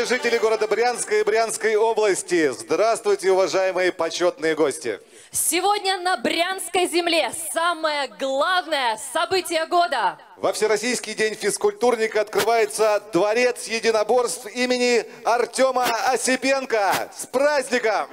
Здравствуйте, жители города Брянска и Брянской области. Здравствуйте, уважаемые почетные гости. Сегодня на Брянской земле самое главное событие года. Во Всероссийский день физкультурника открывается Дворец единоборств имени Артема Осипенко. С праздником!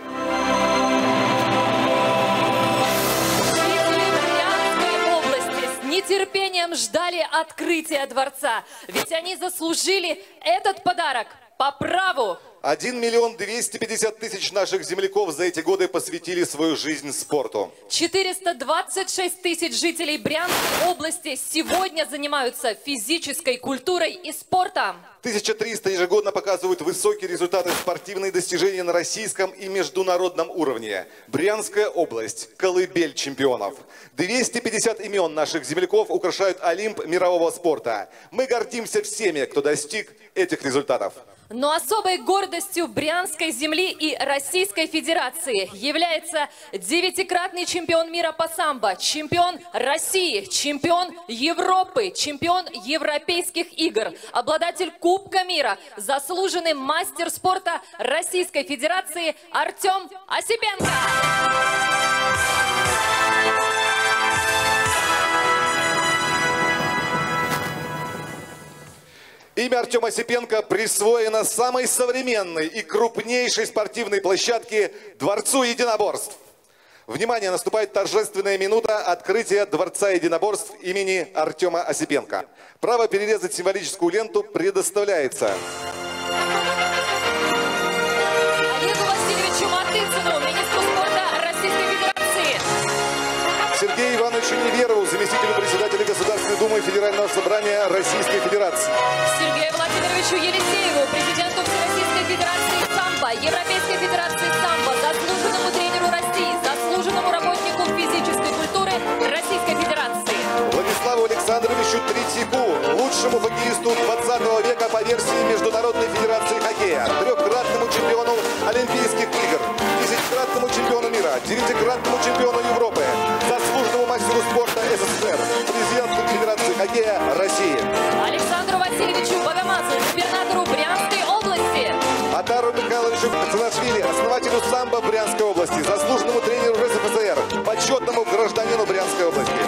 Нетерпением ждали открытия дворца, ведь они заслужили этот подарок по праву. 1 миллион 250 тысяч наших земляков за эти годы посвятили свою жизнь спорту. 426 тысяч жителей Брянской области сегодня занимаются физической культурой и спортом. 1300 ежегодно показывают высокие результаты спортивные достижения на российском и международном уровне. Брянская область – колыбель чемпионов. 250 имен наших земляков украшают Олимп мирового спорта. Мы гордимся всеми, кто достиг этих результатов. Но особой гордостью Брянской земли и Российской Федерации является девятикратный чемпион мира по самбо, чемпион России, чемпион Европы, чемпион Европейских игр, обладатель Кубка мира, заслуженный мастер спорта Российской Федерации Артем Осипенко. Имя Артема Осипенко присвоено самой современной и крупнейшей спортивной площадке Дворцу единоборств. Внимание, наступает торжественная минута открытия Дворца единоборств имени Артема Осипенко. Право перерезать символическую ленту предоставляется. Сергею Ивановичу Неверову, заместителю председателя Государственной Думы Федерального собрания Российской Федерации. Сергею Владимировичу Елисееву, президенту Всероссийской Федерации самбо, Европейской Федерации самбо, заслуженному тренеру России, заслуженному работнику физической культуры Российской Федерации. Владиславу Александровичу Третьяку, лучшему хоккеисту 20 века по версии Международной Федерации хоккея, трехкратному чемпиону Олимпийских игр, десятикратному чемпиону мира, девятикратному чемпиону Европы, мастеру спорта СССР, президенту Федерации хоккея России. Александру Васильевичу Богомазу, губернатору Брянской области. Атару Михайловичу Цанашвили, основателю самбо Брянской области, заслуженному тренеру РСФСР, почетному гражданину Брянской области.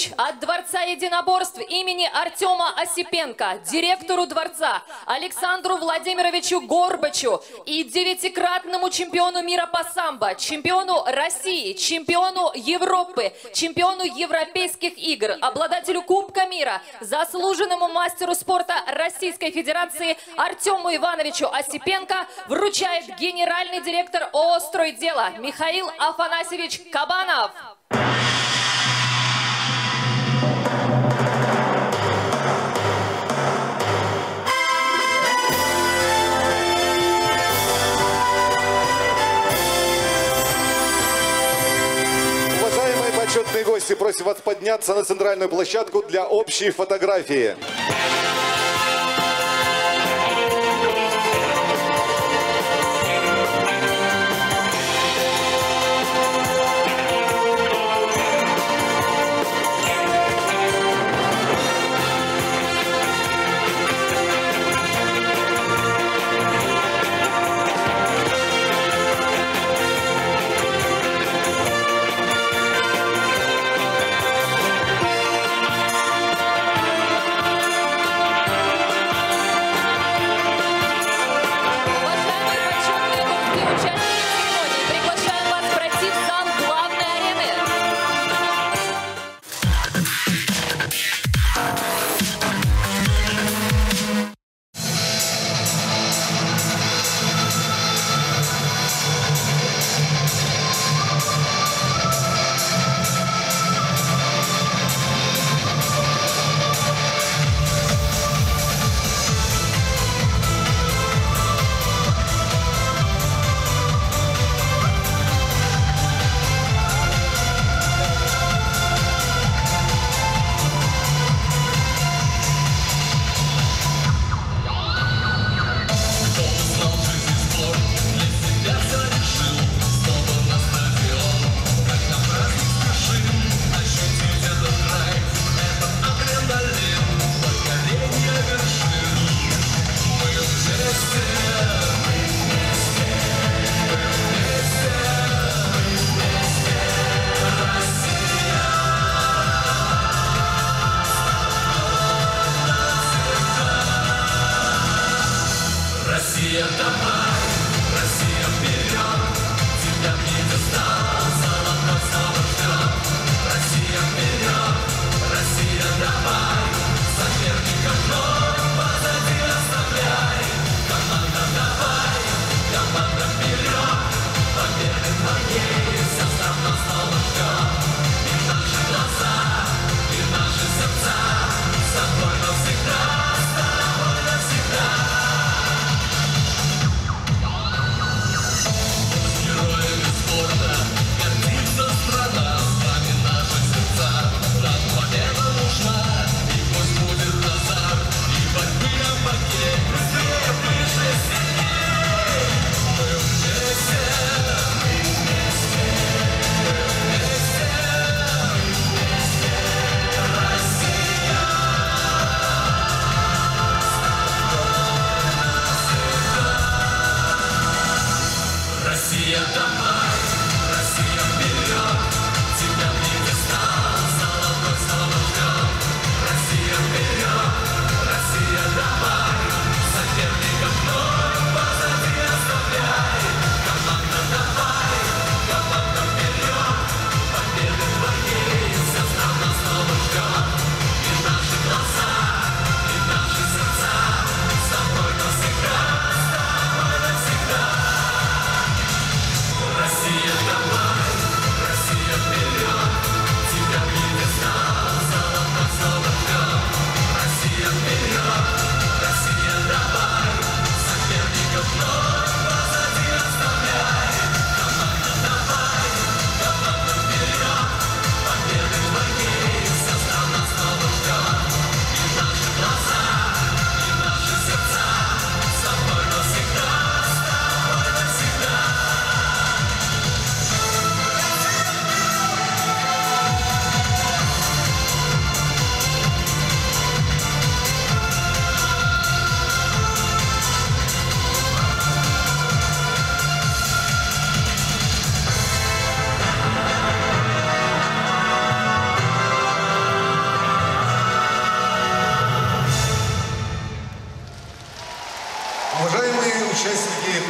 Ключ от Дворца единоборств имени Артема Осипенко, директору Дворца Александру Владимировичу Горбачу и девятикратному чемпиону мира по самбо, чемпиону России, чемпиону Европы, чемпиону Европейских игр, обладателю Кубка мира, заслуженному мастеру спорта Российской Федерации Артему Ивановичу Осипенко вручает генеральный директор ООО «Стройдело» Михаил Афанасьевич Кабанов. Гости, просим вас подняться на центральную площадку для общей фотографии.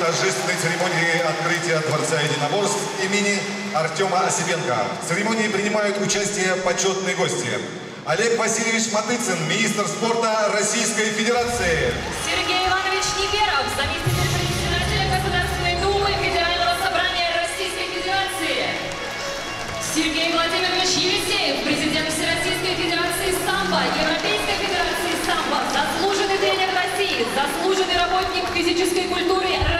Торжественной церемонии открытия Дворца единоборств имени Артема Осипенко. В церемонии принимают участие почетные гости. Олег Васильевич Матыцын, министр спорта Российской Федерации. Сергей Иванович Неверов, заместитель председателя Государственной Думы Федерального собрания Российской Федерации. Сергей Владимирович Елисеев, президент Всероссийской Федерации самбо, Европейской Федерации самбо, заслуженный тренер России, заслуженный работник физической культуры Российской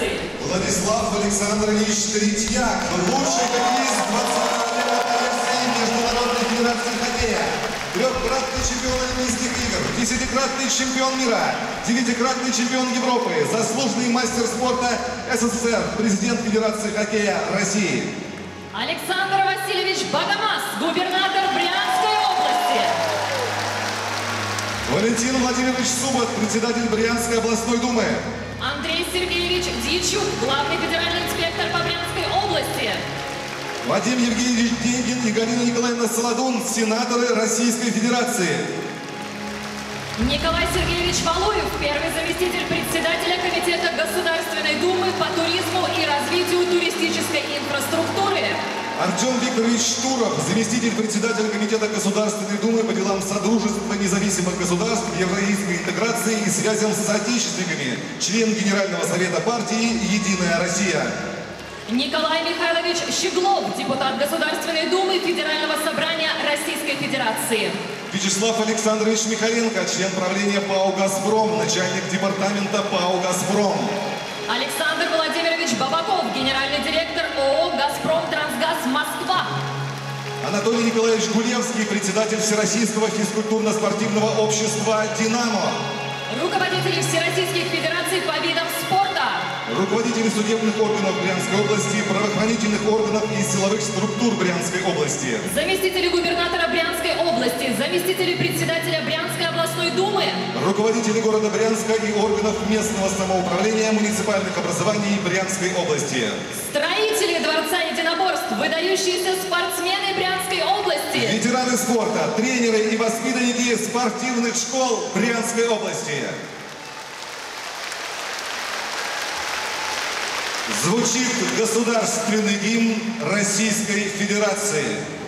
Федерации. Владислав Александрович Третьяк, лучший хоккеист 20 века по версии Международной Федерации хоккея. Трехкратный чемпион Олимпийских игр, десятикратный чемпион мира, девятикратный чемпион Европы, заслуженный мастер спорта СССР, президент Федерации хоккея России. Александр Васильевич Богомаз, губернатор Брянской области. Валентин Владимирович Субот, председатель Брянской областной думы. Андрей Сергеевич Дьячук, главный федеральный инспектор по Брянской области. Вадим Евгеньевич Деньгин и Галина Николаевна Солодун, сенаторы Российской Федерации. Николай Сергеевич Валуев, первый заместитель председателя Комитета Государственной Думы по туризму и развитию туристической инфраструктуры. Артем Викторович Штуров, заместитель председателя Комитета Государственной Думы по делам Содружества независимых государств, евразийской интеграции и связям с соотечественниками, член Генерального совета партии «Единая Россия». Николай Михайлович Щеглов, депутат Государственной Думы Федерального собрания Российской Федерации. Вячеслав Александрович Михаленко, член правления ПАО «Газпром», начальник департамента ПАО «Газпром». Александр Владимирович Бабаков, Анатолий Николаевич Гулевский, председатель Всероссийского физкультурно-спортивного общества «Динамо». Руководители Всероссийских Федераций по видам спорта. Руководители судебных органов Брянской области, правоохранительных органов и силовых структур Брянской области. Заместители губернатора Брянской области, заместители председателя Брянской областной думы, Руководители города Брянска и органов местного самоуправления муниципальных образований Брянской области. строители Дворца единоборств, выдающиеся спортсмены Брянской области, Ветераны спорта, тренеры и воспитанники спортивных школ Брянской области. Звучит государственный гимн Российской Федерации.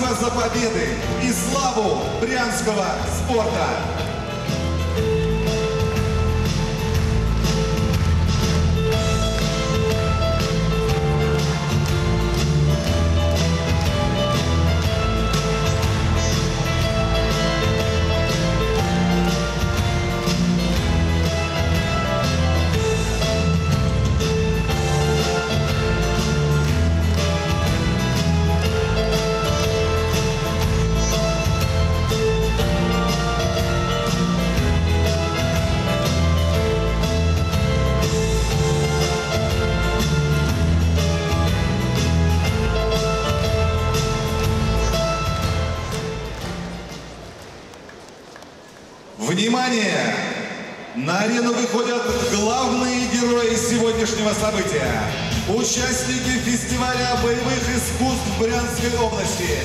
Спасибо за победы и славу брянского спорта. Арену выходят главные герои сегодняшнего события. Участники фестиваля боевых искусств Брянской области.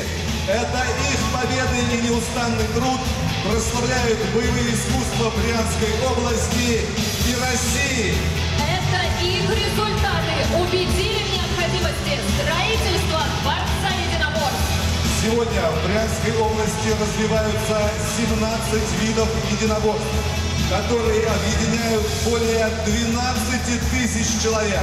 Это их победы и неустанный труд прославляют боевые искусства Брянской области и России. Это их результаты убедили в необходимости строительства Дворца единоборств. Сегодня в Брянской области развиваются 17 видов единоборств, которые объединяют более 12 тысяч человек.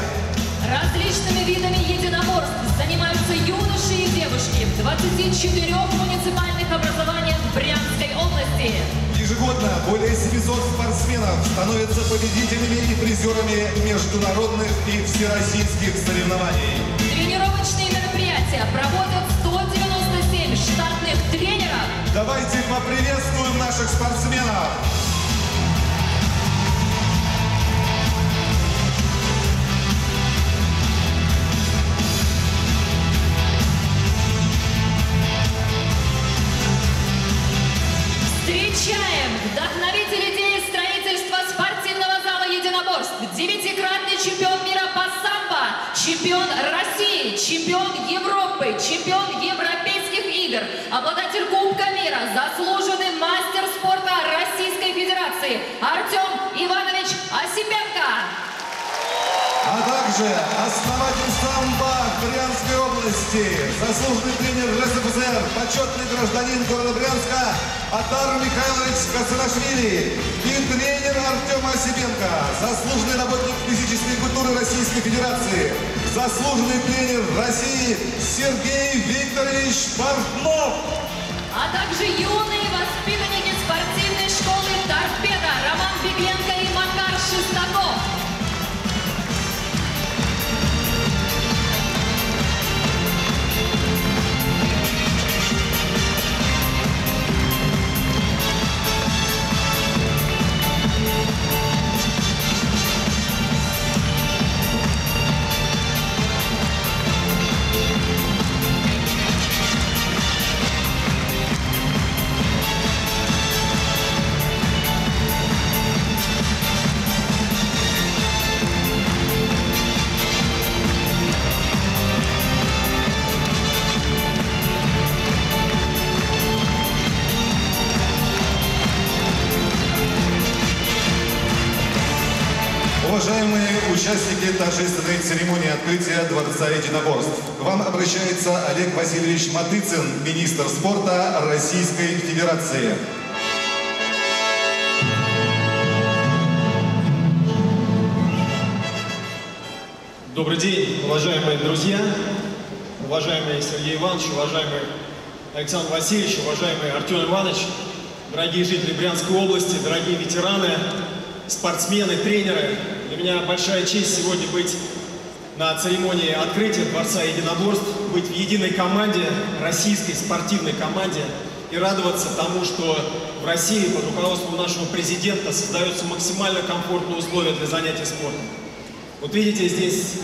Различными видами единоборств занимаются юноши и девушки в 24 муниципальных образованиях Брянской области. Ежегодно более 700 спортсменов становятся победителями и призерами международных и всероссийских соревнований. Тренировочные мероприятия проводят 197 штатных тренеров. Давайте поприветствуем наших спортсменов. Встречаем вдохновитель идеи строительства спортивного зала единоборств, девятикратный чемпион мира по самбо, чемпион России, чемпион Европы, чемпион Европейских игр, обладатель Кубка мира, заслуженный мастер спорта Российской Федерации Артем Иванович Осипенко. А также основатель самбо Брянской области, заслуженный тренер РСФСР, почетный гражданин города Брянска Атар Михайлович Кацанашвили и тренер Артем Осипенко, заслуженный работник физической культуры Российской Федерации, заслуженный тренер России Сергей Викторович Портнов. А также юные участники торжественной церемонии открытия Дворца единоборств, к вам обращается Олег Васильевич Матыцин, министр спорта Российской Федерации. Добрый день, уважаемые друзья, уважаемый Сергей Иванович, уважаемый Александр Васильевич, уважаемый Артем Иванович, дорогие жители Брянской области, дорогие ветераны, спортсмены, тренеры. Для меня большая честь сегодня быть на церемонии открытия Дворца единоборств, быть в единой команде, российской спортивной команде и радоваться тому, что в России под руководством нашего президента создаются максимально комфортные условия для занятий спортом. Вот видите, здесь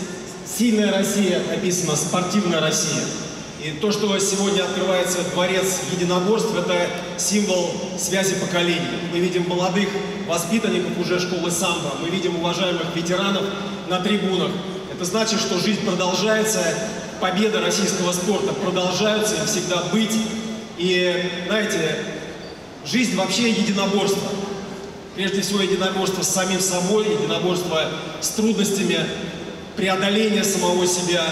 сильная Россия написано, спортивная Россия. И то, что сегодня открывается дворец единоборств, это символ связи поколений. Мы видим молодых воспитанников уже школы самбо, мы видим уважаемых ветеранов на трибунах. Это значит, что жизнь продолжается, победы российского спорта продолжаются и всегда быть. И, знаете, жизнь вообще единоборство. Прежде всего, единоборство с самим собой, единоборство с трудностями, преодоление самого себя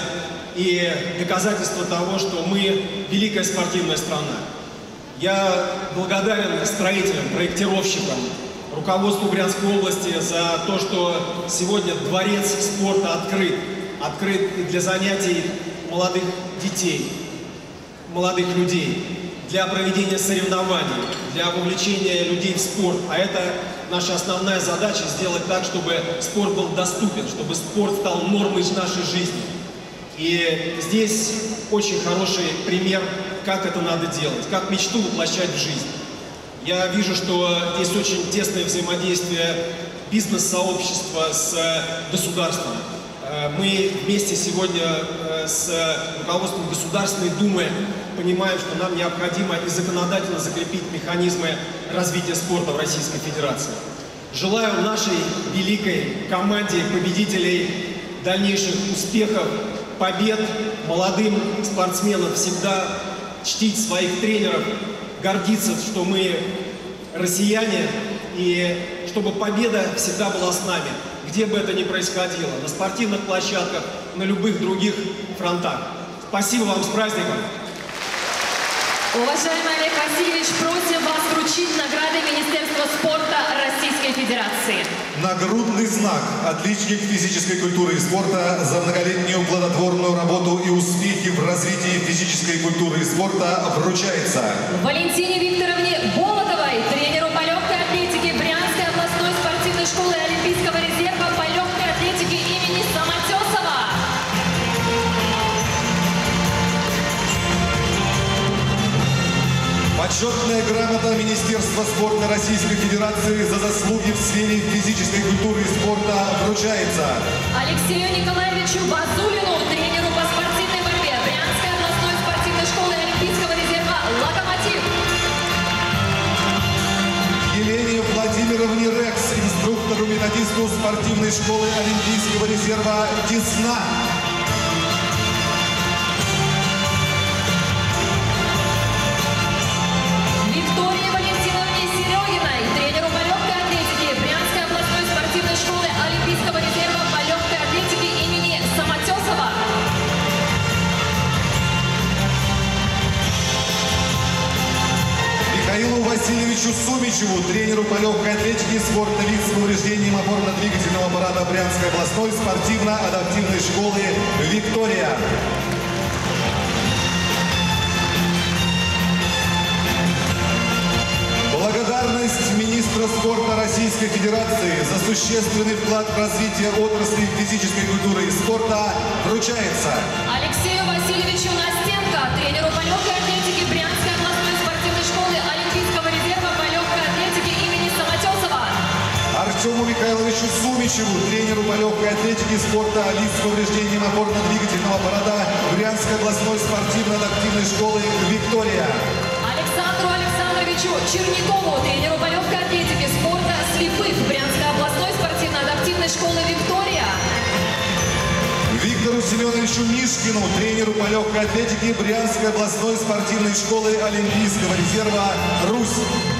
и доказательство того, что мы великая спортивная страна. Я благодарен строителям, проектировщикам, руководству Брянской области за то, что сегодня дворец спорта открыт. Открыт для занятий молодых детей, молодых людей, для проведения соревнований, для вовлечения людей в спорт. А это наша основная задача сделать так, чтобы спорт был доступен, чтобы спорт стал нормой нашей жизни. И здесь очень хороший пример, как это надо делать, как мечту воплощать в жизнь. Я вижу, что здесь очень тесное взаимодействие бизнес-сообщества с государством. Э, Мы вместе сегодня э, с руководством Государственной Думы понимаем, что нам необходимо и законодательно закрепить механизмы развития спорта в Российской Федерации. Желаю нашей великой команде победителей дальнейших успехов, побед, молодым спортсменам всегда чтить своих тренеров, гордиться, что мы россияне, и чтобы победа всегда была с нами, где бы это ни происходило, на спортивных площадках, на любых других фронтах. Спасибо вам с праздником! Уважаемый Олег Васильевич, просим вас вручить награды Министерства спорта Российской Федерации. Нагрудный знак «Отличник физической культуры и спорта» за многолетнюю плодотворную работу и успехи в развитии физической культуры и спорта вручается Валентине Викторовне Болотовой, тренеру по легкой атлетике Брянской областной спортивной школы Олимпийского Почетная грамота Министерства спорта Российской Федерации за заслуги в сфере физической культуры и спорта вручается Алексею Николаевичу Базулину, тренеру по спортивной борьбе Брянской областной спортивной школы Олимпийского резерва «Локомотив». Елене Владимировне Рекс, инструктору-методисту спортивной школы Олимпийского резерва «Десна». Васильевичу Сумичеву, тренеру по легкой атлетике и спорта лиц с повреждением опорно-двигательного аппарата Брянской областной спортивно-адаптивной школы «Виктория». Благодарность министра спорта Российской Федерации за существенный вклад в развитие отрасли физической культуры и спорта вручается Артему Михайловичу Сумичеву, тренеру по легкой атлетике и спорта лиц с повреждением опорно-двигательного аппарата Брянской областной спортивно-адаптивной школы «Виктория». Александру Александровичу Черникову, тренеру по легкой атлетике спорта слепых Брянской областной спортивно-адаптивной школы «Виктория». Виктору Семеновичу Мишкину, тренеру по легкой атлетике Брянской областной спортивной школы Олимпийского резерва «Русь».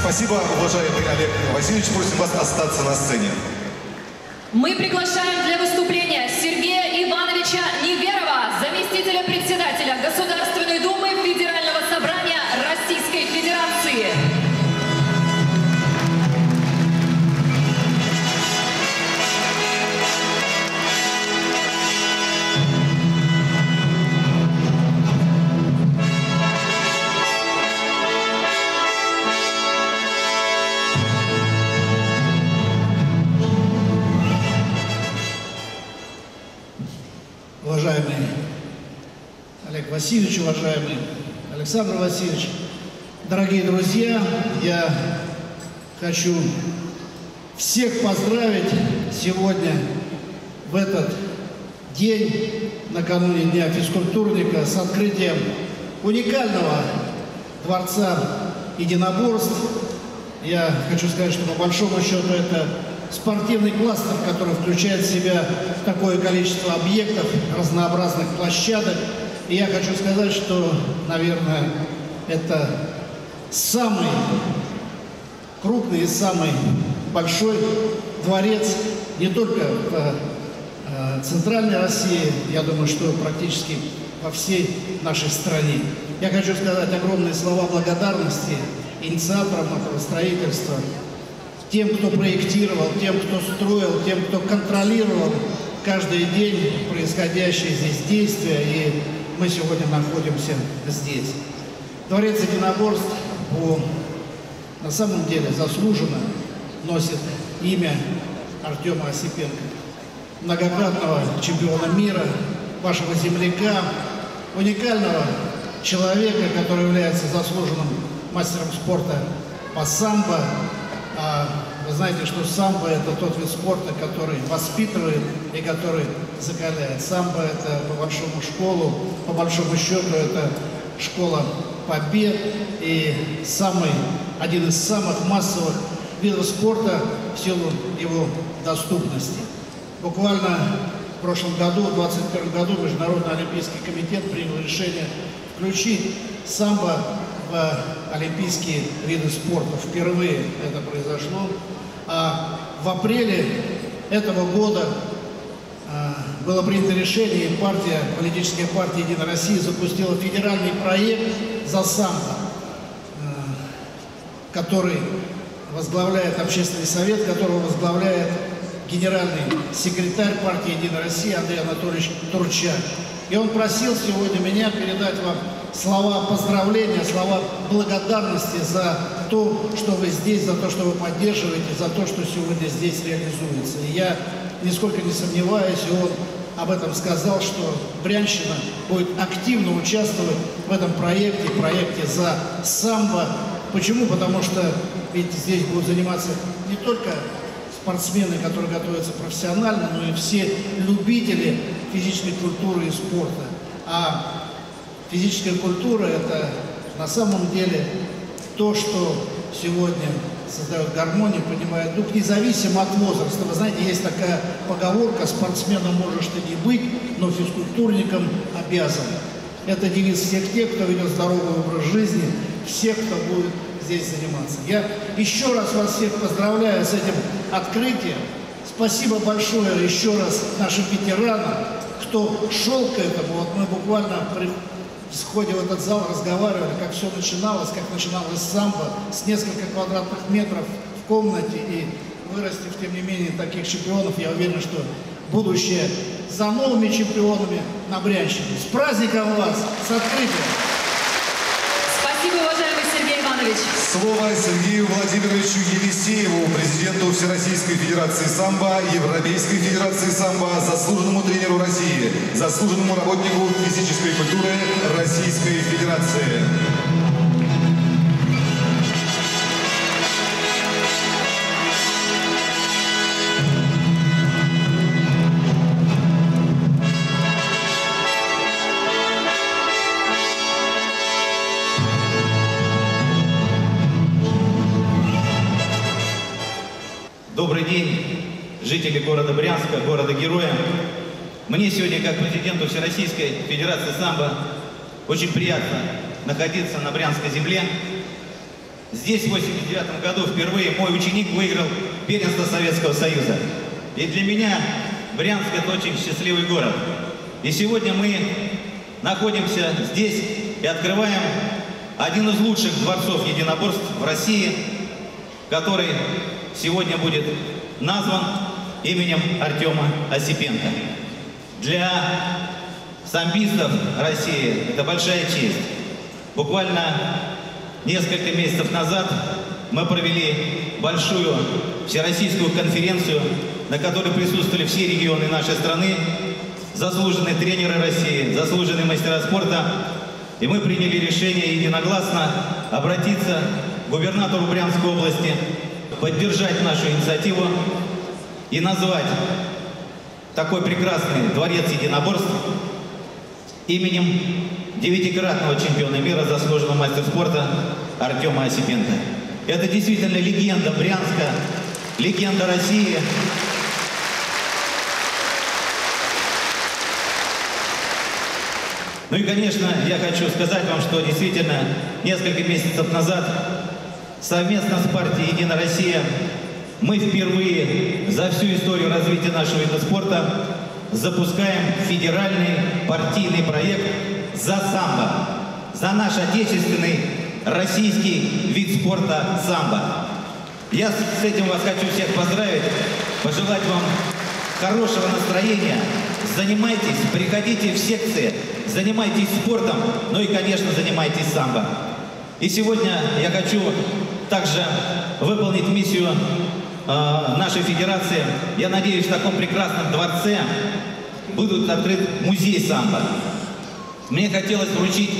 Спасибо, уважаемый Олег Васильевич. Просим вас остаться на сцене. Мы приглашаем для выступления Васильевич, уважаемый Александр Васильевич, дорогие друзья, я хочу всех поздравить сегодня в этот день, накануне Дня физкультурника, с открытием уникального дворца единоборств. Я хочу сказать, что по большому счету это спортивный кластер, который включает в себя такое количество объектов, разнообразных площадок. И я хочу сказать, что, наверное, это самый крупный и самый большой дворец не только в э, центральной России, я думаю, что практически во всей нашей стране. Я хочу сказать огромные слова благодарности инициаторам этого строительства, тем, кто проектировал, тем, кто строил, тем, кто контролировал каждый день происходящие здесь действия, и мы сегодня находимся здесь. Дворец единоборств по, на самом деле заслуженно носит имя Артема Осипенко, многократного чемпиона мира, вашего земляка, уникального человека, который является заслуженным мастером спорта по самбо, а вы знаете, что самбо – это тот вид спорта, который воспитывает и который закаляет. Самбо – это по большому школу, по большому счету это школа побед и самый, один из самых массовых видов спорта в силу его доступности. Буквально в прошлом году, в 2021 году, Международный Олимпийский комитет принял решение включить самбо в олимпийские виды спорта. Впервые это произошло. А в апреле этого года а, было принято решение, и партия, политическая партия «Единая Россия» запустила федеральный проект за самбо, а, который возглавляет общественный совет, которого возглавляет генеральный секретарь партии «Единая Россия» Андрей Анатольевич Турчак. И он просил сегодня меня передать вам слова поздравления, слова благодарности за то, что вы здесь, за то, что вы поддерживаете, за то, что сегодня здесь реализуется. И я нисколько не сомневаюсь, и он об этом сказал, что Брянщина будет активно участвовать в этом проекте, проекте за самбо. Почему? Потому что ведь здесь будут заниматься не только спортсмены, которые готовятся профессионально, но и все любители физической культуры и спорта. А физическая культура – это на самом деле то, что сегодня создает гармонию, поднимает дух, независимо от возраста. Вы знаете, есть такая поговорка «спортсменом можешь ты не быть, но физкультурником обязан». Это девиз всех тех, кто ведет здоровый образ жизни, всех, кто будет здесь заниматься. Я еще раз вас всех поздравляю с этим открытием. Спасибо большое еще раз нашим ветеранам, кто шел к этому. Вот мы буквально в этот зал разговаривали, как все начиналось, как начиналось самбо, с несколько квадратных метров в комнате и вырастив, тем не менее, таких чемпионов, я уверен, что будущее за новыми чемпионами на Брянщине. С праздником вас, с открытием! Иванович. Слово Сергею Владимировичу Елисееву, президенту Всероссийской Федерации самбо, Европейской Федерации самбо, заслуженному тренеру России, заслуженному работнику физической культуры Российской Федерации. День, жители города Брянска, города-героя. Мне сегодня, как президенту Всероссийской Федерации самбо, очень приятно находиться на Брянской земле. Здесь в 89 году впервые мой ученик выиграл первенство Советского Союза. И для меня Брянск это очень счастливый город. И сегодня мы находимся здесь и открываем один из лучших дворцов единоборств в России, который сегодня будет назван именем Артема Осипенко. Для самбистов России это большая честь. Буквально несколько месяцев назад мы провели большую всероссийскую конференцию, на которой присутствовали все регионы нашей страны, заслуженные тренеры России, заслуженные мастера спорта. И мы приняли решение единогласно обратиться к губернатору Брянской области, поддержать нашу инициативу и назвать такой прекрасный дворец единоборств именем девятикратного чемпиона мира, заслуженного мастера спорта Артема Осипенко. Это действительно легенда Брянска, легенда России. Ну и, конечно, я хочу сказать вам, что действительно несколько месяцев назад совместно с партией «Единая Россия» мы впервые за всю историю развития нашего вида спорта запускаем федеральный партийный проект «За самбо», за наш отечественный российский вид спорта самбо. Я с этим вас хочу всех поздравить, пожелать вам хорошего настроения, занимайтесь, приходите в секции, занимайтесь спортом, ну и, конечно, занимайтесь самбо. И сегодня я хочу также выполнить миссию э, нашей федерации. Я надеюсь, в таком прекрасном дворце будет открыт музей самбо. Мне хотелось вручить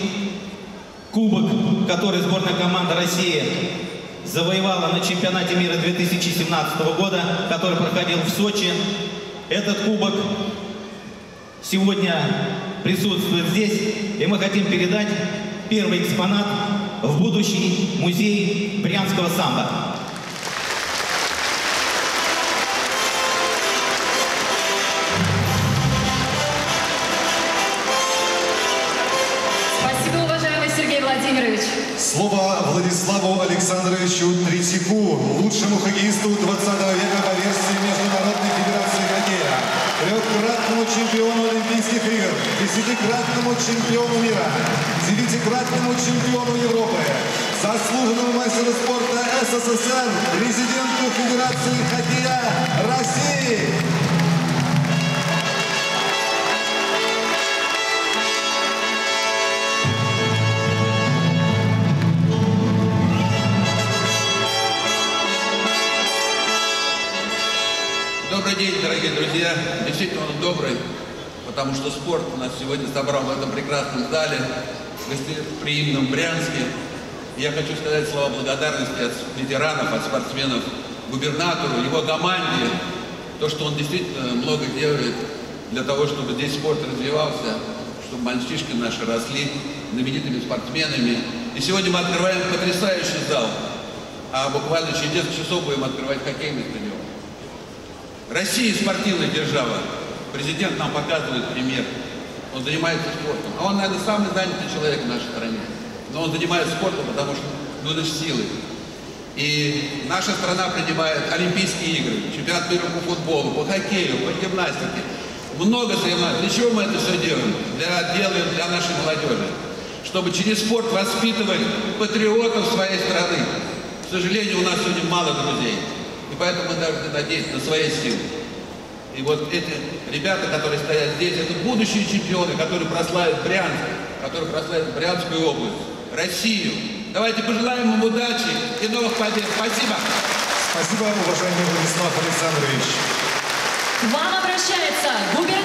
кубок, который сборная команда России завоевала на чемпионате мира 2017 года, который проходил в Сочи. Этот кубок сегодня присутствует здесь, и мы хотим передать первый экспонат в будущий музей Брянского самбо. Спасибо, уважаемый Сергей Владимирович. Слово Владиславу Александровичу Третьяку, лучшему хоккеисту 20 века по версии Международной Федерации трехкратному чемпиону Олимпийских игр, десятикратному чемпиону мира, девятикратному чемпиону Европы, заслуженному мастеру спорта СССР, президенту Федерации хоккея России. День, дорогие друзья. Действительно, он добрый, потому что спорт нас сегодня собрал в этом прекрасном зале, гостеприимном Брянске. Я хочу сказать слова благодарности от ветеранов, от спортсменов, губернатору, его команде, то, что он действительно много делает для того, чтобы здесь спорт развивался, чтобы мальчишки наши росли знаменитыми спортсменами. И сегодня мы открываем потрясающий зал, а буквально через несколько часов будем открывать хоккейный стадион. Россия спортивная держава. Президент нам показывает пример. Он занимается спортом. А он, наверное, самый занятый человек в нашей стране. Но он занимается спортом, потому что нужны силы. И наша страна принимает Олимпийские игры, чемпионат мира по футболу, по хоккею, по гимнастике. Много соревнований. Для чего мы это все делаем? Для, делаем для нашей молодежи. чтобы через спорт воспитывать патриотов своей страны. К сожалению, у нас сегодня мало друзей. И поэтому мы должны надеяться на свои силы. И вот эти ребята, которые стоят здесь, это будущие чемпионы, которые прославят Брянск, которые прославят Брянскую область, Россию. Давайте пожелаем им удачи и новых побед. Спасибо. Спасибо, уважаемый Владислав Александрович. К вам обращается губернатор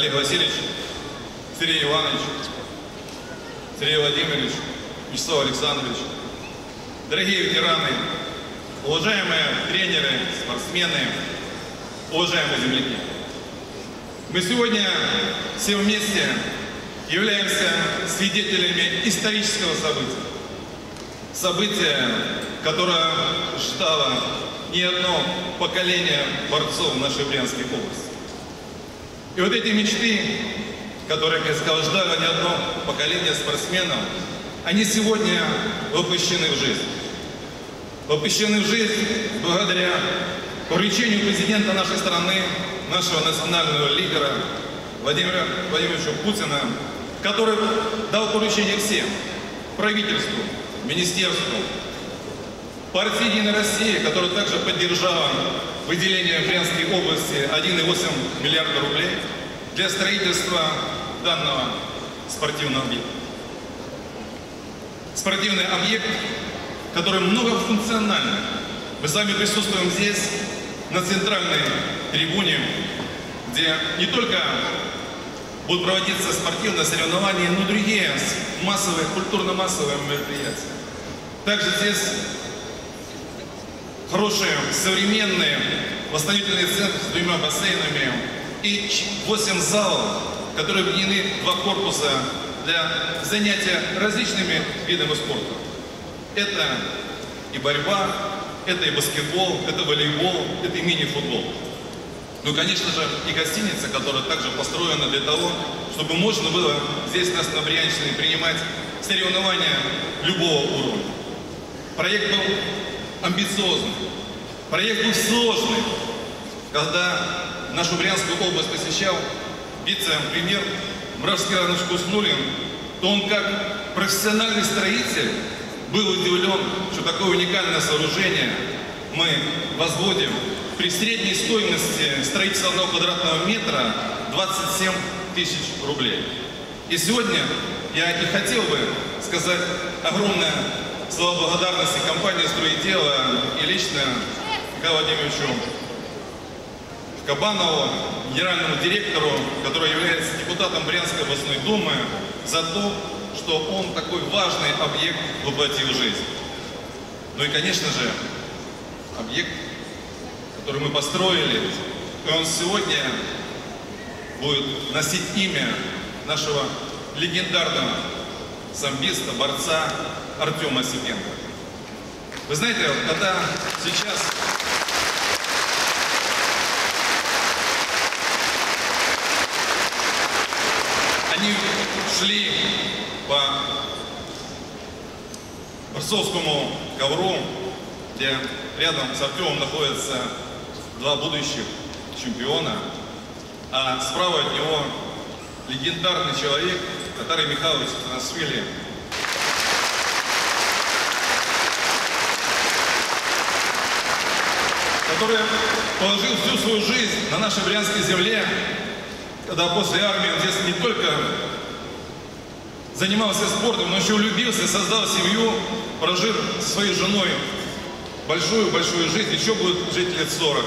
Олег Васильевич, Сергей Иванович, Сергей Владимирович, Вячеслав Александрович, дорогие ветераны, уважаемые тренеры, спортсмены, уважаемые земляки. Мы сегодня все вместе являемся свидетелями исторического события. События, которое ждало не одно поколение борцов нашей Брянской области. И вот эти мечты, которые, я сказал, ждали не одно поколение спортсменов, они сегодня воплощены в жизнь. Воплощены в жизнь благодаря поручению президента нашей страны, нашего национального лидера Владимира Владимировича Путина, который дал поручение всем, правительству, министерству, партии «Единая Россия», которая также поддержала выделение Брянской области 1,8 миллиарда рублей для строительства данного спортивного объекта. Спортивный объект, который многофункциональный. Мы с вами присутствуем здесь, на центральной трибуне, где не только будут проводиться спортивные соревнования, но и другие массовые, культурно-массовые мероприятия. Также здесь хорошие, современные восстановительные центры с двумя бассейнами и 8 залов, которые объединены два корпуса для занятия различными видами спорта. Это и борьба, это и баскетбол, это волейбол, это и мини-футбол. Ну конечно же, и гостиница, которая также построена для того, чтобы можно было здесь, нас на Брянщине, принимать соревнования любого уровня. Проект был амбициозный, проект был сложный. Когда нашу Брянскую область посещал вице-премьер Мравский Иванович Куснулин, то он как профессиональный строитель был удивлен, что такое уникальное сооружение мы возводим при средней стоимости строительства одного квадратного метра 27 тысяч рублей. И сегодня я и хотел бы сказать огромное слова благодарности компании «Строитело» и лично Михаилу Владимировичу Кабанову, генеральному директору, который является депутатом Брянской областной думы, за то, что он такой важный объект воплотил в жизнь. Ну и, конечно же, объект, который мы построили, и он сегодня будет носить имя нашего легендарного самбиста, борца Артема Осипенко. Вы знаете, когда сейчас они шли по борцовскому ковру, где рядом с Артемом находятся два будущих чемпиона, а справа от него легендарный человек, Татарий Михайлович Танасвили, который положил всю свою жизнь на нашей брянской земле, когда после армии он не только занимался спортом, но еще влюбился, создал семью, прожил со своей женой большую-большую жизнь, еще будет жить лет 40.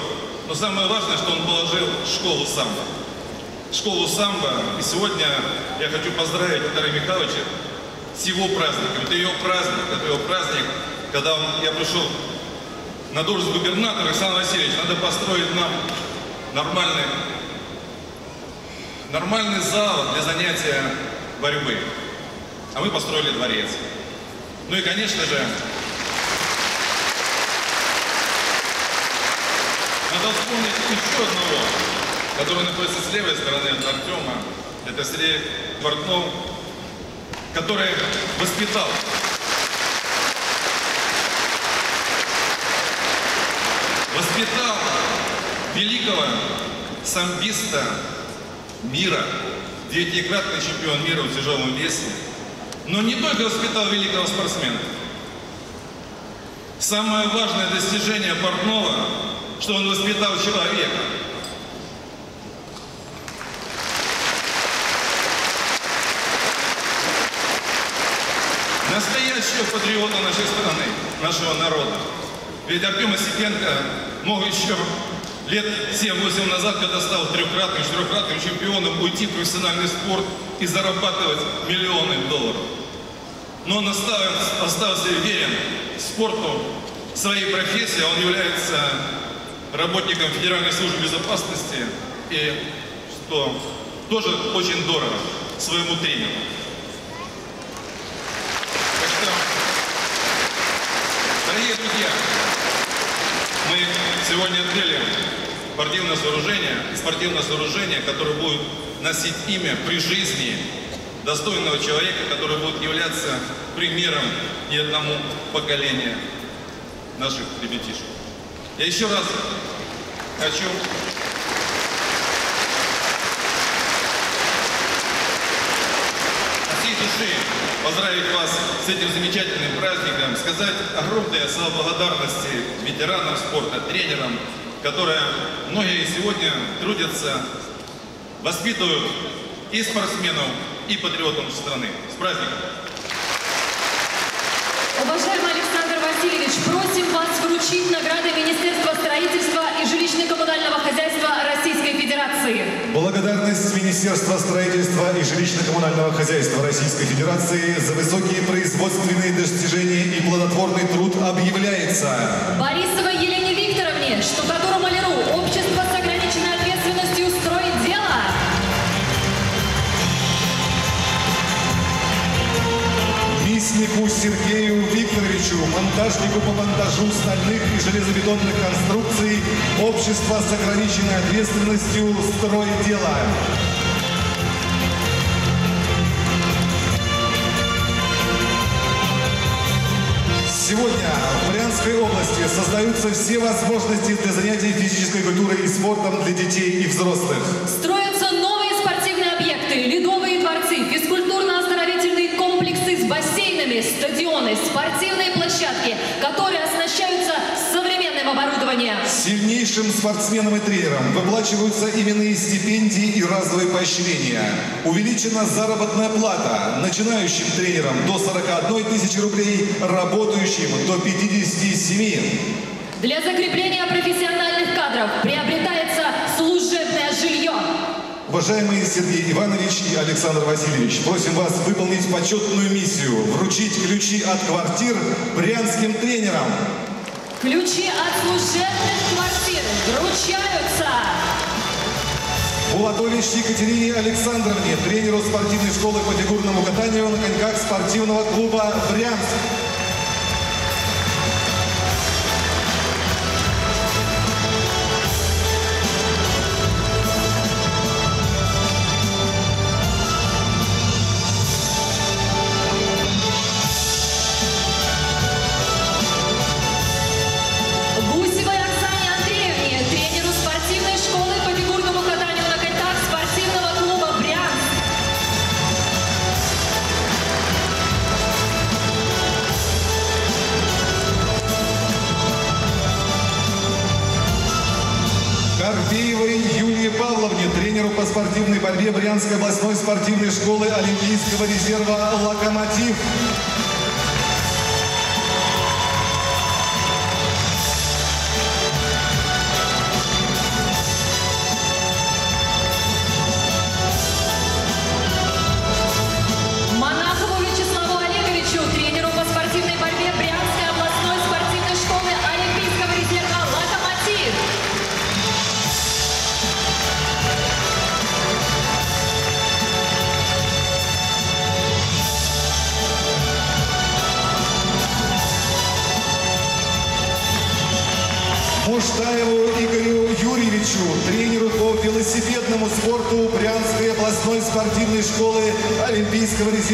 Но самое важное, что он положил школу самбо. Школу самбо. И сегодня я хочу поздравить Наталья Михайловича с его праздником. Это ее праздник, это его праздник, когда он, я пришел на должность губернатора, Александр Васильевич, надо построить нам нормальный, нормальный зал для занятия борьбы. А мы построили дворец. Ну и, конечно же, надо вспомнить еще одного, который находится с левой стороны от Артема. Это Сергей Портнов, который воспитал воспитал великого самбиста мира, девятикратный чемпион мира в тяжелом весе, но не только воспитал великого спортсмена. Самое важное достижение Портнова, что он воспитал человека. Настоящего патриота нашей страны, нашего народа. Ведь Артем Осипенко мог еще лет 7-8 назад, когда стал трехкратным, четырехкратным чемпионом, уйти в профессиональный спорт и зарабатывать миллионы долларов. Но он остался, остался верен спорту, своей профессии. Он является работником Федеральной службы безопасности и, что тоже очень дорого, своему тренеру. Так дорогие друзья, мы сегодня открыли спортивное сооружение, спортивное сооружение, которое будет носить имя при жизни достойного человека, который будет являться примером и одному поколению наших ребятишек. Я еще раз хочу от поздравить вас с этим замечательным праздником, сказать огромные слова благодарности ветеранам спорта, тренерам, которые многие сегодня трудятся, воспитывают и спортсменов, и патриотов страны. С праздником! Уважаемый Александр Васильевич, просим вас вручить награды Министерства строительства и жилищно-коммунального хозяйства Российской Федерации. Благодарность Министерства строительства и жилищно-коммунального хозяйства Российской Федерации за высокие производственные достижения и плодотворный труд объявляется. Борисовой Елене Викторовне, штукатуру маляру, Миснику Сергею Викторовичу, монтажнику по монтажу стальных и железобетонных конструкций, общество с ограниченной ответственностью «Строй дело». Сегодня в Брянской области создаются все возможности для занятий физической культурой и спортом для детей и взрослых. Строятся бассейнами, стадионы, спортивные площадки, которые оснащаются современным оборудованием. Сильнейшим спортсменам и тренерам выплачиваются именные стипендии и разовые поощрения. Увеличена заработная плата начинающим тренерам до 41 тысячи рублей, работающим до 57. Для закрепления профессиональных кадров приобретается служебное жилье. Уважаемые Сергей Иванович и Александр Васильевич, просим вас выполнить почетную миссию, вручить ключи от квартир брянским тренерам. Ключи от служебных квартир вручаются. Булатович Екатерине Александровне, тренеру спортивной школы по фигурному катанию на коньках спортивного клуба «Брянск». Борьбе Брянской областной спортивной школы Олимпийского резерва «Локомотив».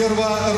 Олимпийского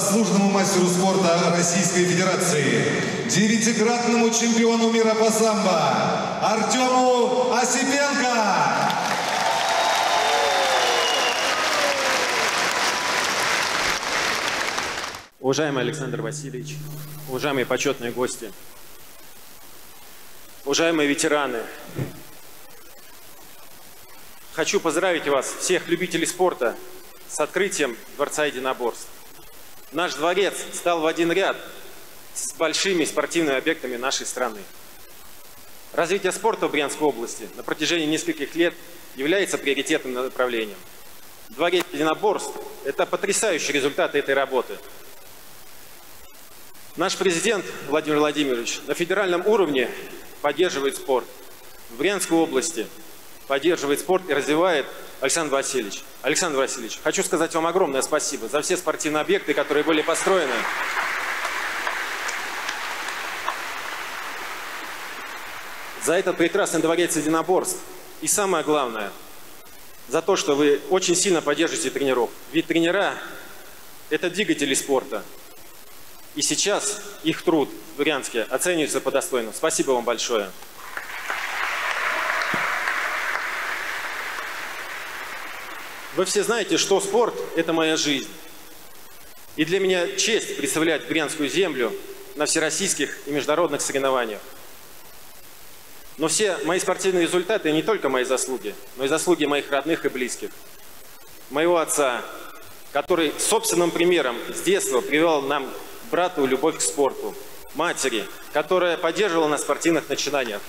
заслуженному мастеру спорта Российской Федерации, девятикратному чемпиону мира по самбо Артему Осипенко. Уважаемый Александр Васильевич, уважаемые почетные гости, уважаемые ветераны, хочу поздравить вас, всех любителей спорта, с открытием Дворца единоборств. Наш дворец стал в один ряд с большими спортивными объектами нашей страны. Развитие спорта в Брянской области на протяжении нескольких лет является приоритетным направлением. Дворец единоборств – это потрясающий результат этой работы – Наш президент Владимир Владимирович на федеральном уровне поддерживает спорт. В Брянской области поддерживает спорт и развивает Александр Васильевич. Александр Васильевич, хочу сказать вам огромное спасибо за все спортивные объекты, которые были построены. За этот прекрасный дворец единоборств. И самое главное, за то, что вы очень сильно поддерживаете тренеров. Ведь тренера – это двигатели спорта. И сейчас их труд в Брянске оценивается по достоинству. Спасибо вам большое. Вы все знаете, что спорт – это моя жизнь. И для меня честь представлять Брянскую землю на всероссийских и международных соревнованиях. Но все мои спортивные результаты не только мои заслуги, но и заслуги моих родных и близких. Моего отца, который собственным примером с детства привел нам брату любовь к спорту, матери, которая поддерживала нас в спортивных начинаниях.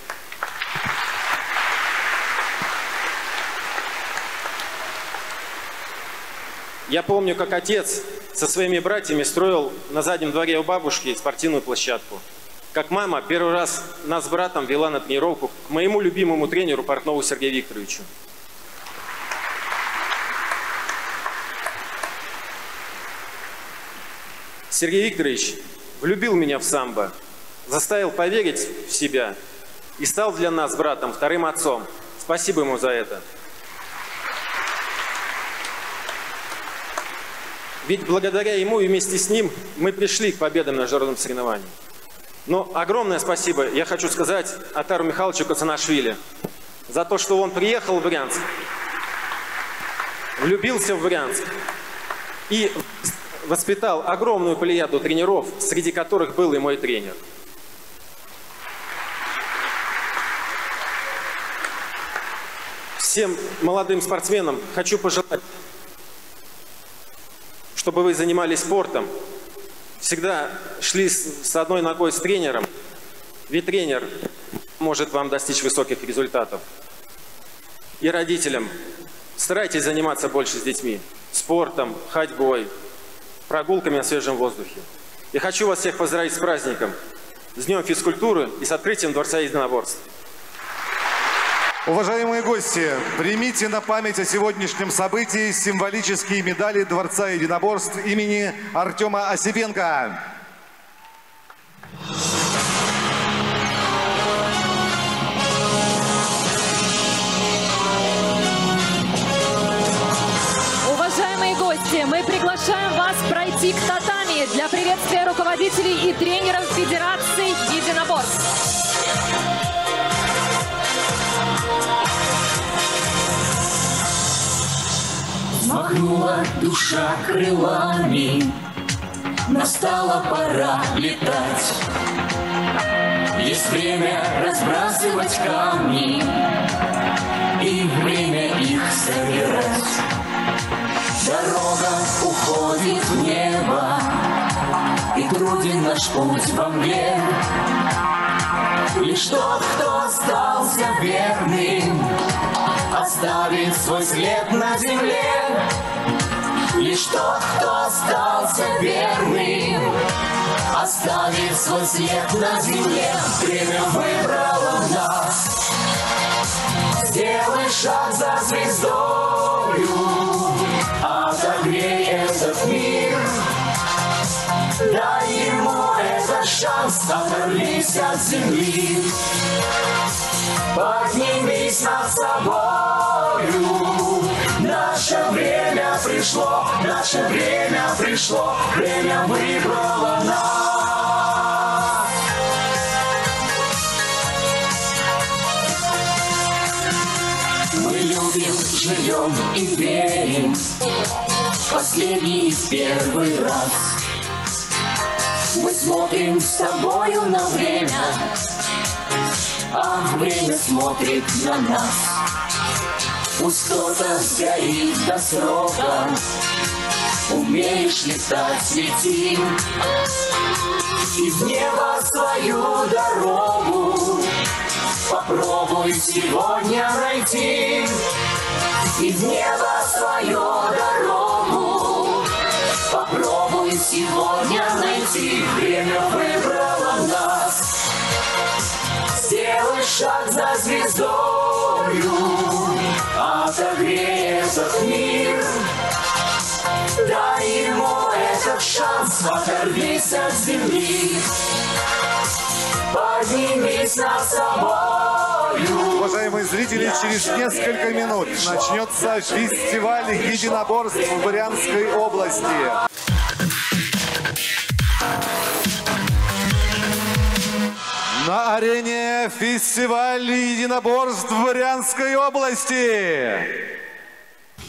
Я помню, как отец со своими братьями строил на заднем дворе у бабушки спортивную площадку. Как мама первый раз нас с братом вела на тренировку к моему любимому тренеру Портнову Сергею Викторовичу. Сергей Викторович влюбил меня в самбо, заставил поверить в себя и стал для нас братом вторым отцом. Спасибо ему за это. Ведь благодаря ему и вместе с ним мы пришли к победам на международном соревновании. Но огромное спасибо я хочу сказать Атару Михайловичу Кацанашвили за то, что он приехал в Брянск, влюбился в Брянск и воспитал огромную плеяду тренеров, среди которых был и мой тренер. Всем молодым спортсменам хочу пожелать, чтобы вы занимались спортом, всегда шли с одной ногой с тренером, ведь тренер может вам достичь высоких результатов. И родителям старайтесь заниматься больше с детьми, спортом, ходьбой, прогулками на свежем воздухе. Я хочу вас всех поздравить с праздником, с Днем физкультуры и с открытием Дворца единоборств. Уважаемые гости, примите на память о сегодняшнем событии символические медали Дворца единоборств имени Артема Осипенко. Уважаемые гости, мы приглашаем вас пройти к татами для приветствия руководителей и тренеров Федерации Махнула душа крылами, настала пора летать. Есть время разбрасывать камни и время их собирать. Дорога уходит в небо, и труден наш путь во мгле. Лишь тот, кто остался верным, оставит свой след на земле. Лишь тот, кто остался верным, оставит свой след на земле. Время выбрало нас. Сделай шаг за звездою, отогрей этот мир. Дай шанс, оторвись от земли. Поднимись над собою. Наше время пришло, наше время пришло, время выбрало нас. Любим, живем и верим, последний и первый раз. Мы смотрим с тобою на время, а время смотрит на нас. Пусть кто-то сгорит до срока, умеешь летать, лети. И в небо свою дорогу попробуй сегодня найти. И в небо свою дорогу сегодня найти. Время выбрало нас. Сделай шаг за звездою, отогрей этот мир. Дай ему этот шанс, оторвись от земли. Поднимись над собою. Уважаемые зрители, через несколько минут начнется фестиваль единоборств в Брянской области. На арене фестиваль единоборств Брянской области.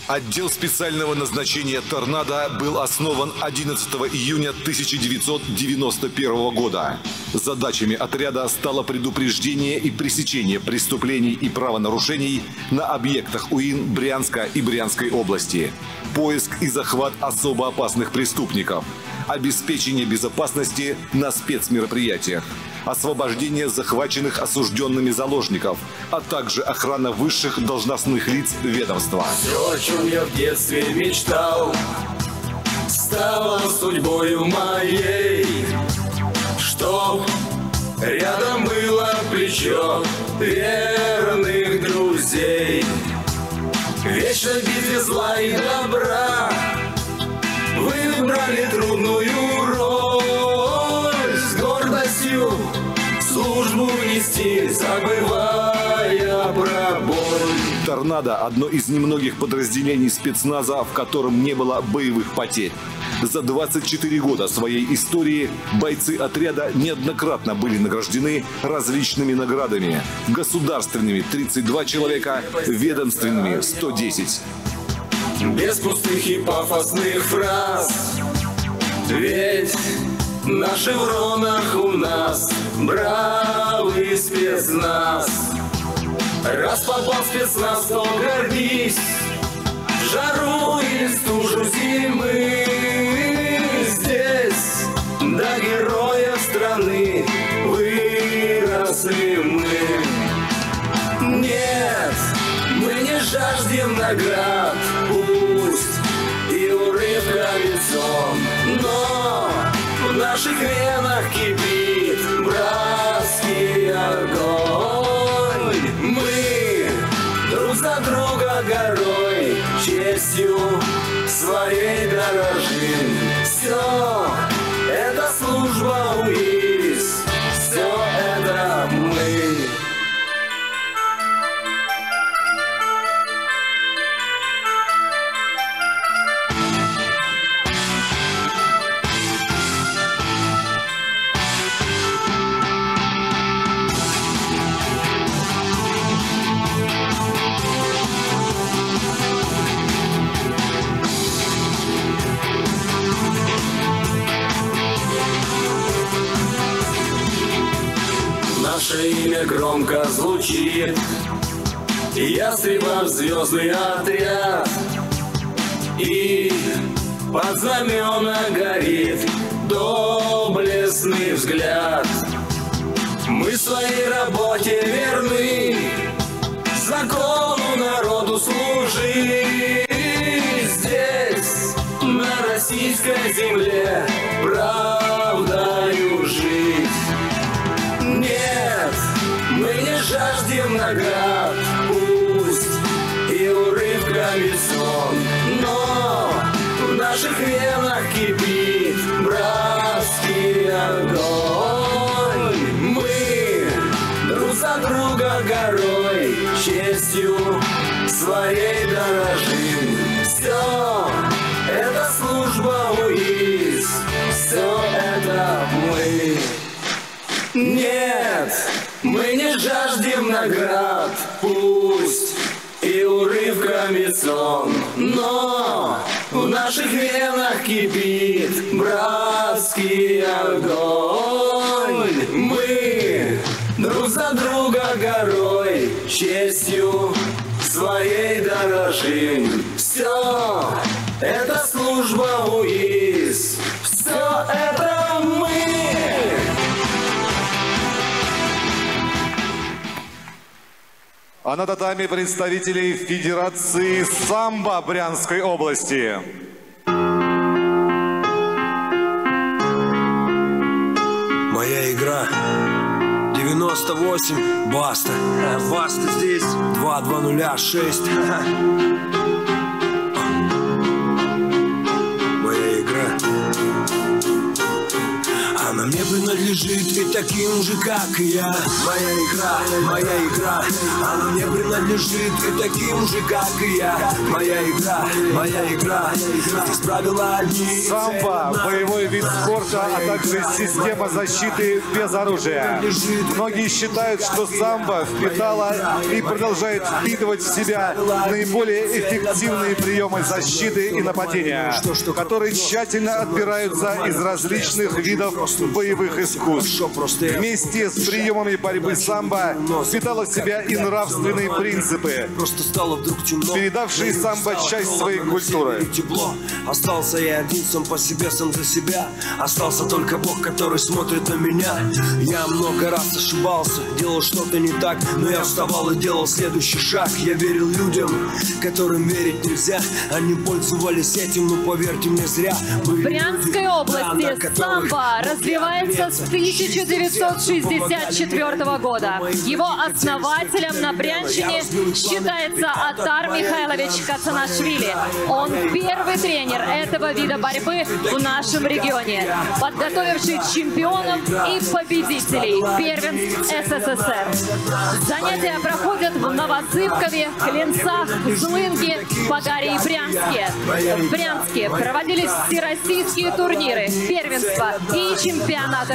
Отдел специального назначения «Торнадо» был основан 11 июня 1991 года. Задачами отряда стало предупреждение и пресечение преступлений и правонарушений на объектах УИН Брянска и Брянской области, поиск и захват особо опасных преступников, обеспечение безопасности на спецмероприятиях, освобождение захваченных осужденными заложников, а также охрана высших должностных лиц ведомства. Все, о чем я в детстве мечтал, стало судьбою моей. Чтоб рядом было плечо верных друзей. Вечно битве зла и добра выбрали трудную роль с гордостью службу нести, забывая про боль. «Торнадо» – одно из немногих подразделений спецназа, в котором не было боевых потерь. За 24 года своей истории бойцы отряда неоднократно были награждены различными наградами. Государственными – 32 человека, ведомственными – 110. Без пустых и пафосных фраз. Ведь на шевронах у нас бравый спецназ. Раз попал в спецназ, то гордись В жару или стужу зимы громко звучит. Ястребов звездный отряд И под знамена горит доблестный взгляд. Мы своей работе верны Закону народу служить Здесь, на российской земле Правдою жаждем наград, пусть и урывками сон, но в наших венах кипит братский огонь. Мы друг за друга горой, честью своей дорожим. Все это служба УИС, все это мы. Нет, мы не жаждем наград, пусть и урывками сон, но в наших венах кипит братский огонь. Мы друг за друга горой, честью своей дорожим. Все это служба УИС, все это А на татами представителей Федерации самбо Брянской области. Моя игра 98 Баста. Баста здесь. 2206 мне принадлежит и таким же, как и я. Моя игра, моя игра Она мне принадлежит и таким же, как и я. Моя игра, моя игра Здесь правила одни Самбо – боевой вид спорта, а также система защиты без оружия. Многие считают, что самбо впитала и продолжает впитывать в себя наиболее эффективные приемы защиты и нападения, которые тщательно отбираются из различных видов боевых искусств. Вместе с приемами борьбы самбо впитала в себя и нравственные принципы, передавшие самбо часть своей культуры. тепло. Остался я один сам по себе, сам за себя. Остался только Бог, который смотрит на меня. Я много раз ошибался, делал что-то не так Но я вставал и делал следующий шаг. Я верил людям, которым верить нельзя. Они пользовались этим, но поверьте мне зря. В Брянской области самбо развивается с 1964 года. Его основателем на Брянщине считается Атар Михайлович Кацанашвили. Он первый тренер этого вида борьбы в нашем регионе, подготовивший чемпионов и победителей первенств СССР. Занятия проходят в Новозыбкове, Клинцах, Злынге, Багаре и Брянске. В Брянске проводились всероссийские турниры, первенства и чемпионаты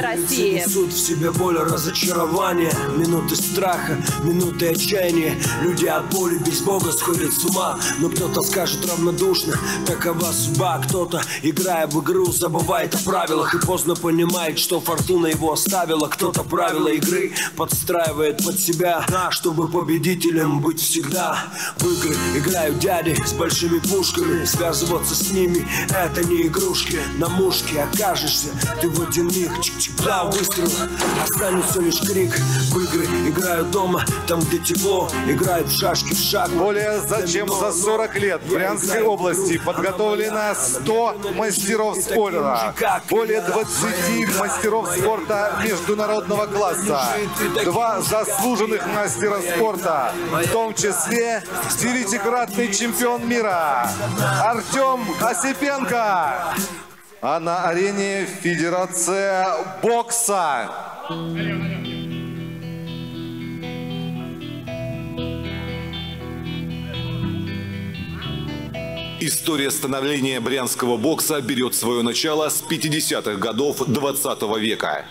России. Несут в себе боль, разочарование Минуты страха, минуты отчаяния. Люди от боли без Бога сходят с ума. Но кто-то скажет равнодушно Такова судьба, кто-то, играя в игру Забывает о правилах и поздно понимает Что фортуна его оставила. Кто-то правила игры подстраивает под себя Чтобы победителем быть всегда. В игры играют дяди с большими пушками. Связываться с ними это не игрушки. На мушке окажешься ты в один миг чик-чик, два выстрела Останется лишь крик. В игры играю дома, там где тепло Играю в шашки, в шаг Более зачем за 40 лет в Брянской области подготовлено 100 мастеров спорта, более 20 мастеров спорта международного класса, два заслуженных мастера спорта, в том числе девятикратный чемпион мира Артем Осипенко. А на арене Федерация бокса. История становления брянского бокса берет свое начало с 50-х годов 20 века.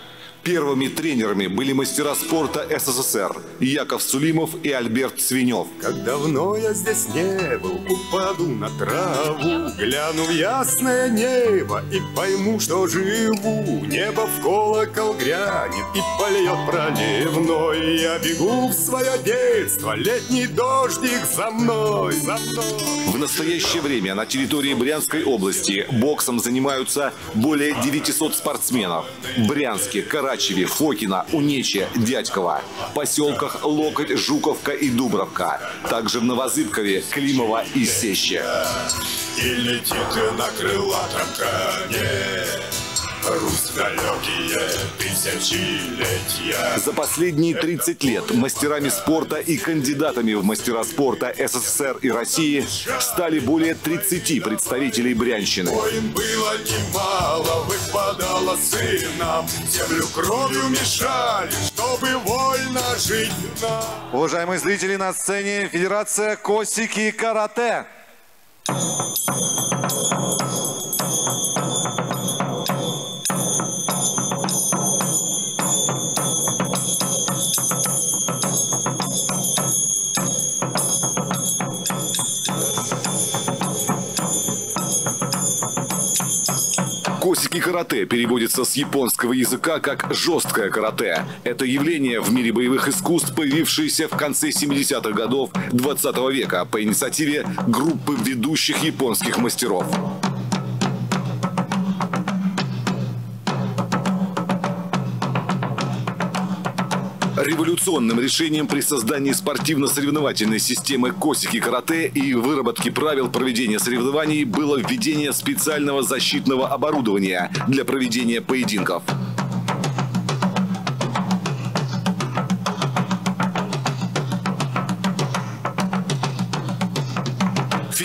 Первыми тренерами были мастера спорта СССР Яков Сулимов и Альберт Свинев. Как давно я здесь не был, упаду на траву, гляну в ясное небо и пойму, что живу. Небо в колокол грянет и польет проливной. Я бегу в свое детство, летний дождик за мной, за мной. В настоящее время на территории Брянской области боксом занимаются более 900 спортсменов. Брянске, Карачеве, Фокино, Унече, Дядьково, поселках Локоть, Жуковка и Дубровка. Также в Новозыбкове, Климово и Сеще. И летит на крылатом коне Русь далекие тысячелетия. За последние 30 лет мастерами спорта и кандидатами в мастера спорта СССР и России стали более 30 представителей Брянщины. Им было немало, выпадало сынам Землю кровью мешали, чтобы вольно жить нам Уважаемые зрители, на сцене Федерация Косики Карате. Косики карате переводится с японского языка как «жесткое карате». Это явление в мире боевых искусств, появившееся в конце 70-х годов 20 века по инициативе группы ведущих японских мастеров. Революционным решением при создании спортивно-соревновательной системы Косики Карате и выработке правил проведения соревнований было введение специального защитного оборудования для проведения поединков.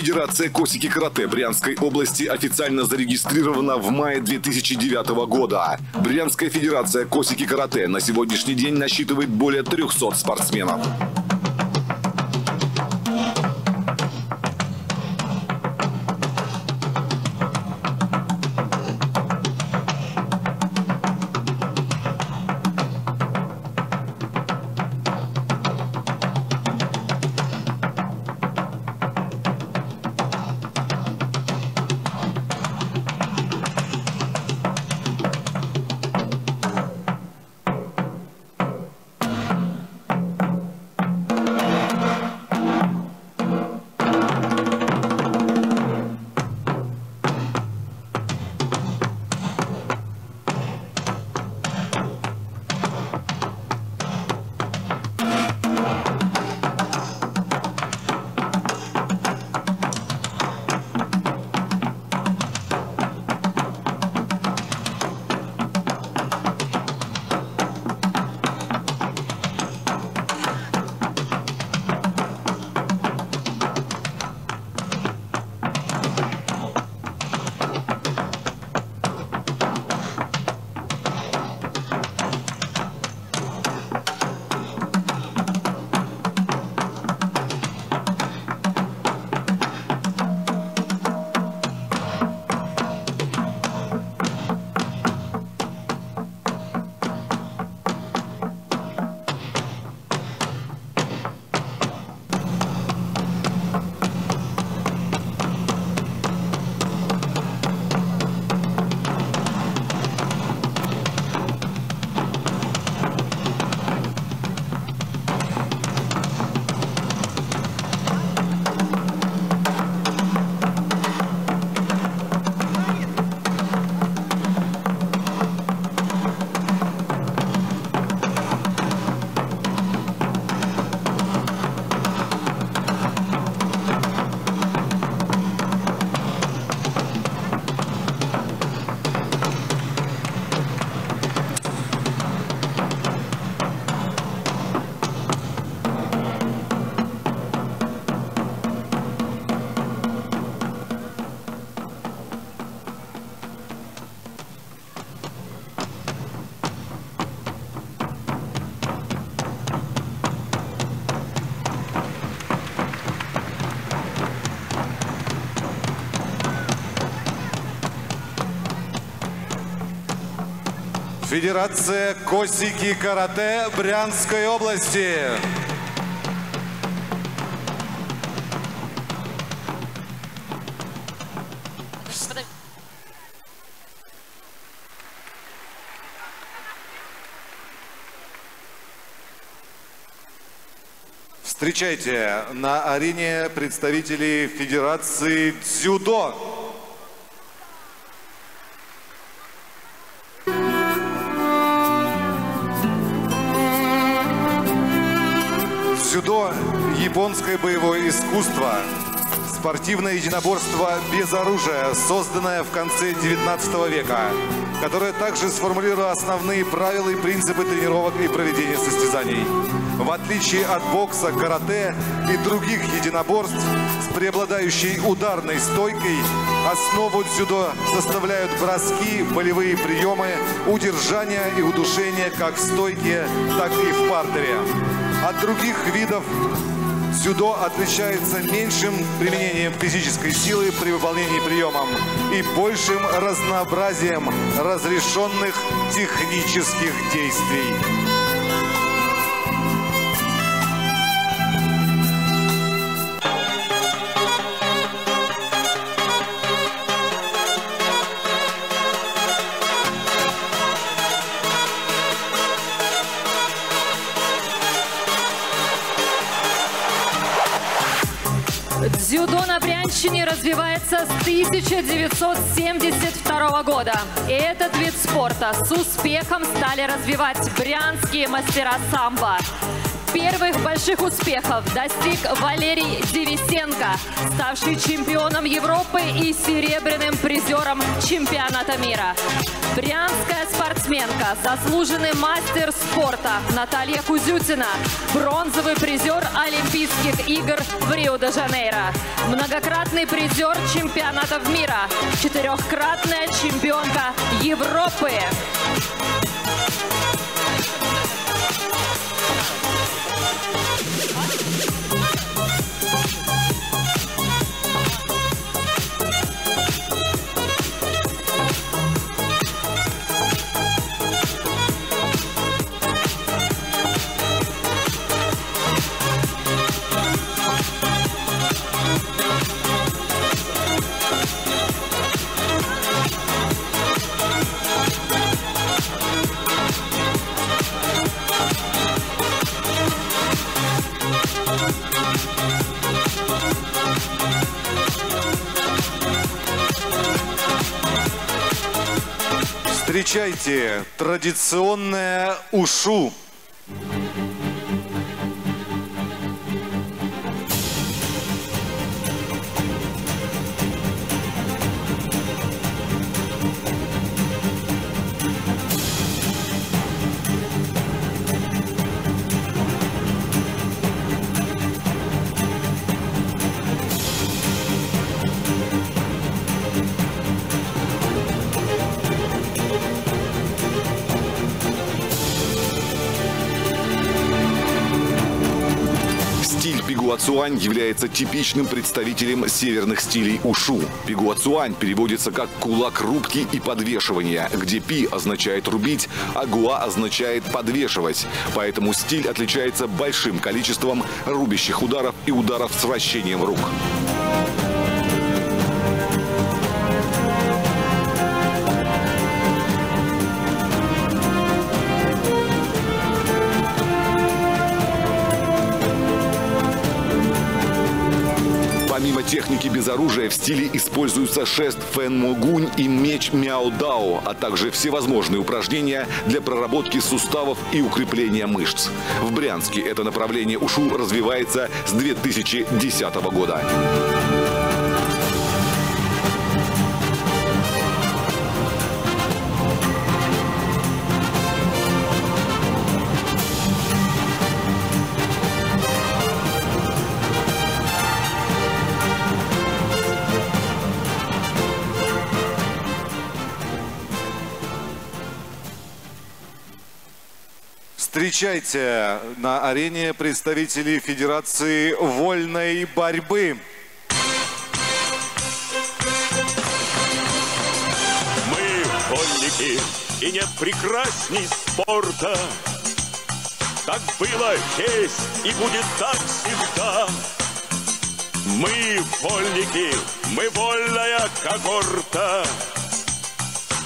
Федерация Косики Карате Брянской области официально зарегистрирована в мае 2009 года. Брянская Федерация Косики Карате на сегодняшний день насчитывает более 300 спортсменов. Федерация Косики Карате Брянской области. Встречайте на арене представителей Федерации Дзюдо. Дзюдо – японское боевое искусство, спортивное единоборство без оружия, созданное в конце 19 века, которое также сформулировало основные правила и принципы тренировок и проведения состязаний. В отличие от бокса, карате и других единоборств с преобладающей ударной стойкой, основу дзюдо составляют броски, болевые приемы, удержания и удушения как в стойке, так и в партере. От других видов Дзюдо отличается меньшим применением физической силы при выполнении приемов и большим разнообразием разрешенных технических действий. Развивается с 1972 года. И этот вид спорта с успехом стали развивать брянские мастера самбо. Первых больших успехов достиг Валерий Девисенко, ставший чемпионом Европы и серебряным призером чемпионата мира. Брянская спортсменка, заслуженный мастер спорта. Наталья Кузютина, бронзовый призер Олимпийских игр в Рио-де-Жанейро, многократный призер чемпионатов мира, четырехкратная чемпионка Европы. Встречайте традиционное ушу. Пигуацуань является типичным представителем северных стилей ушу. Пигуацуань переводится как «кулак рубки и подвешивания», где пи означает «рубить», а гуа означает «подвешивать». Поэтому стиль отличается большим количеством рубящих ударов и ударов с вращением рук. Техники без оружия в стиле используются шест Фэн Могунь и меч Мяо Дао, а также всевозможные упражнения для проработки суставов и укрепления мышц. В Брянске это направление ушу развивается с 2010 года. Встречайте на арене представителей Федерации вольной борьбы. Мы вольники, и нет прекрасней спорта. Так было, есть и будет так всегда. Мы вольники, мы вольная когорта,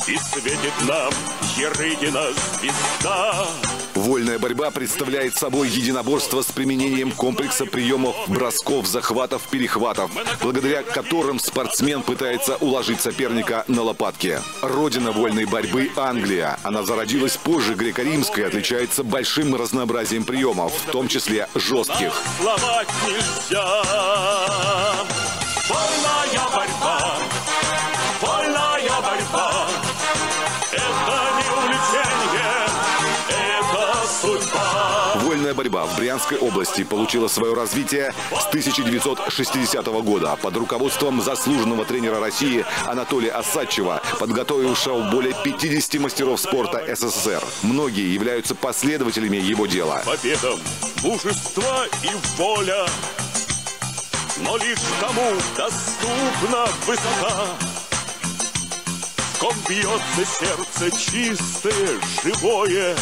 И светит нам Ерыгина звезда. Вольная борьба представляет собой единоборство с применением комплекса приемов бросков, захватов, перехватов, благодаря которым спортсмен пытается уложить соперника на лопатки. Родина вольной борьбы – Англия. Она зародилась позже греко-римской, отличается большим разнообразием приемов, в том числе жестких. Вольная борьба, вольная борьба. Это Вольная борьба в Брянской области получила свое развитие с 1960 года под руководством заслуженного тренера России Анатолия Осадчева, подготовившего более 50 мастеров спорта СССР. Многие являются последователями его дела. Победам мужество и воля, но лишь тому доступна высота. Ком бьется сердце чистое, живое,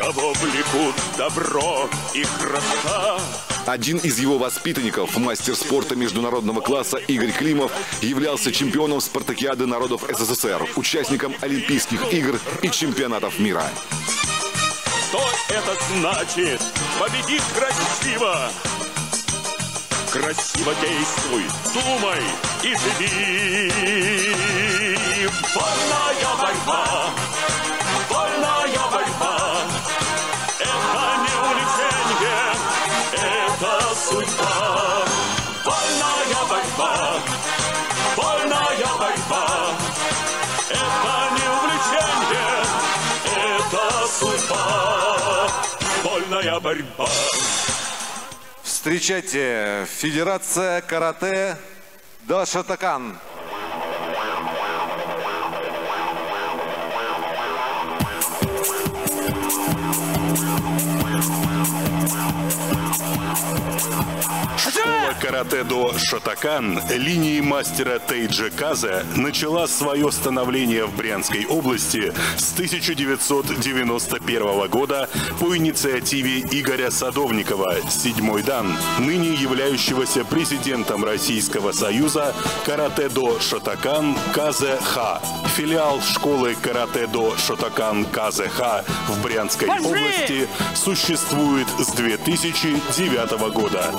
Кого влекут добро и красота. Один из его воспитанников, мастер спорта международного класса Игорь Климов, являлся чемпионом спартакиады народов СССР, участником Олимпийских игр и чемпионатов мира. Что это значит? Победи красиво! Красиво действуй, думай и живи! Вольная борьба! Это судьба! Вольная борьба! Вольная борьба! Это не увлечение, это судьба! Вольная борьба! Встречайте, Федерация карате до Шатакан. Школа карате до Шотакан линии мастера Тейджи Каза начала свое становление в Брянской области с 1991 года по инициативе Игоря Садовникова, седьмой дан, ныне являющегося президентом Российского союза карате до Шотакан Казе Ха. Филиал школы карате до Шотакан Казе Ха в Брянской области существует с 2009 года.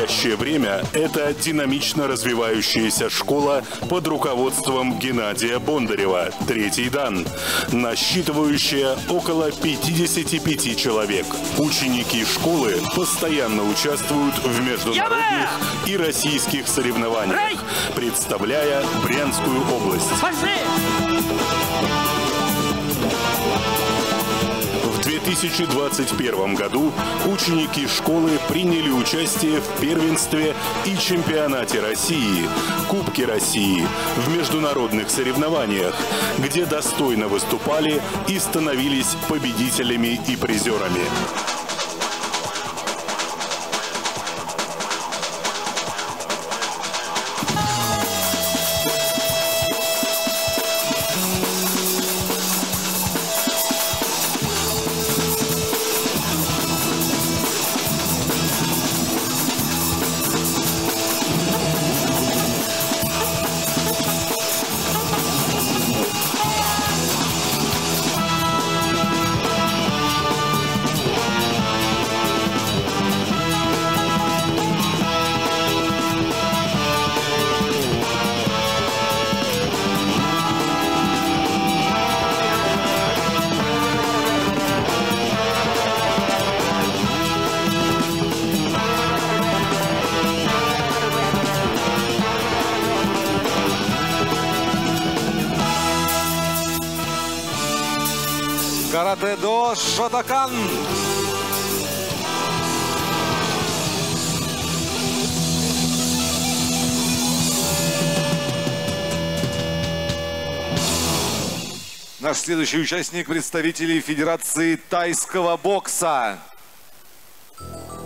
Настоящее время это динамично развивающаяся школа под руководством Геннадия Бондарева, третий дан, насчитывающая около 55 человек. Ученики школы постоянно участвуют в международных и российских соревнованиях, представляя Брянскую область. В 2021 году ученики школы приняли участие в первенстве и чемпионате России, Кубке России, в международных соревнованиях, где достойно выступали и становились победителями и призерами. Шотакан. Наш следующий участник – представители Федерации тайского бокса.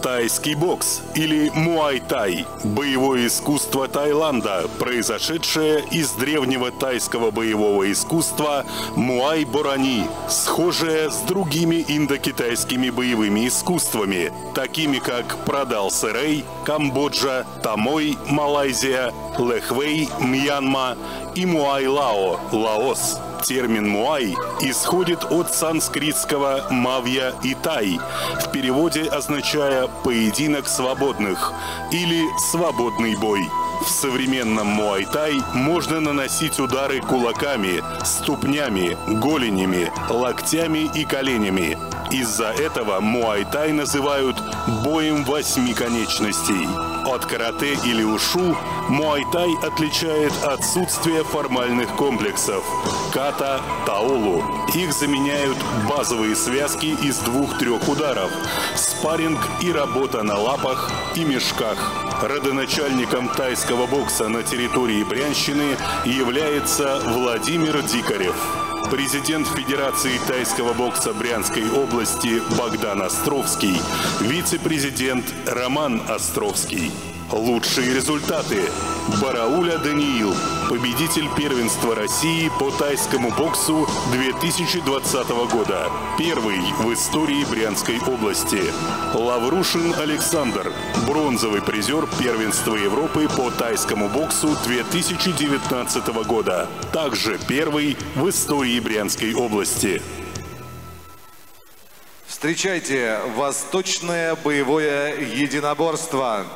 Тайский бокс или муай-тай – боевое искусство Таиланда, произошедшее из древнего тайского боевого искусства муай-борани, схожее с другими индокитайскими боевыми искусствами, такими как Прадал Сэрэй, Камбоджа, Тамой, Малайзия, Лэхвэй, Мьянма и Муай-Лао, Лаос. Термин «муай» исходит от санскритского «мавья» и «тай», в переводе означая «поединок свободных» или «свободный бой». В современном муай-тай можно наносить удары кулаками, ступнями, голенями, локтями и коленями. Из-за этого муай-тай называют боем восьми конечностей. От карате или ушу муай-тай отличает отсутствие формальных комплексов – ката, таолу. Их заменяют базовые связки из двух-трех ударов, спарринг и работа на лапах и мешках. Родоначальником тайского бокса на территории Брянщины является Владимир Дикарев. Президент Федерации тайского бокса Брянской области Богдан Островский, вице-президент Роман Островский. Лучшие результаты. Барауля Даниил, победитель первенства России по тайскому боксу 2020 года. Первый в истории Брянской области. Лаврушин Александр, бронзовый призер первенства Европы по тайскому боксу 2019 года. Также первый в истории Брянской области. Встречайте восточное боевое единоборство.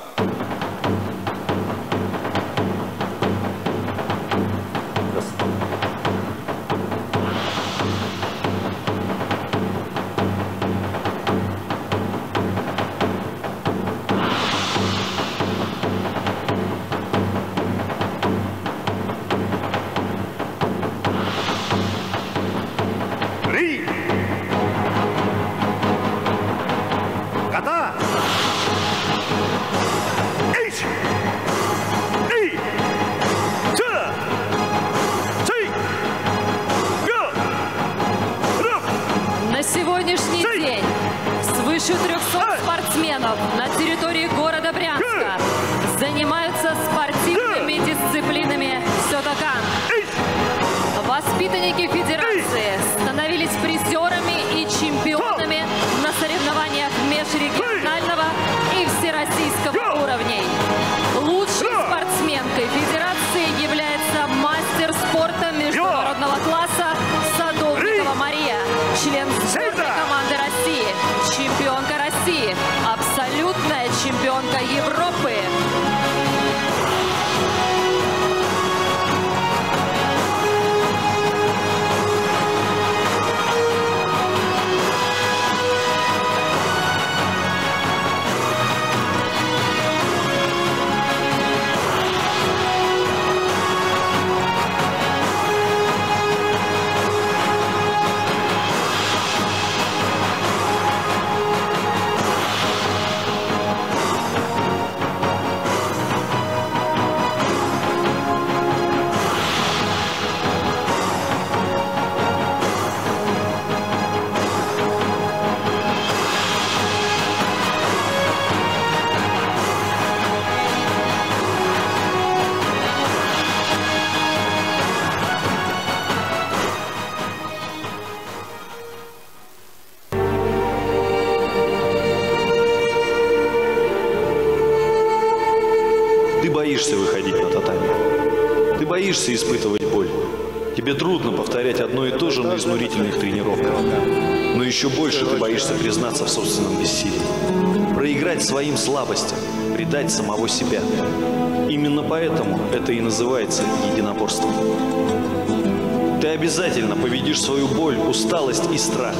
Усталость и страх.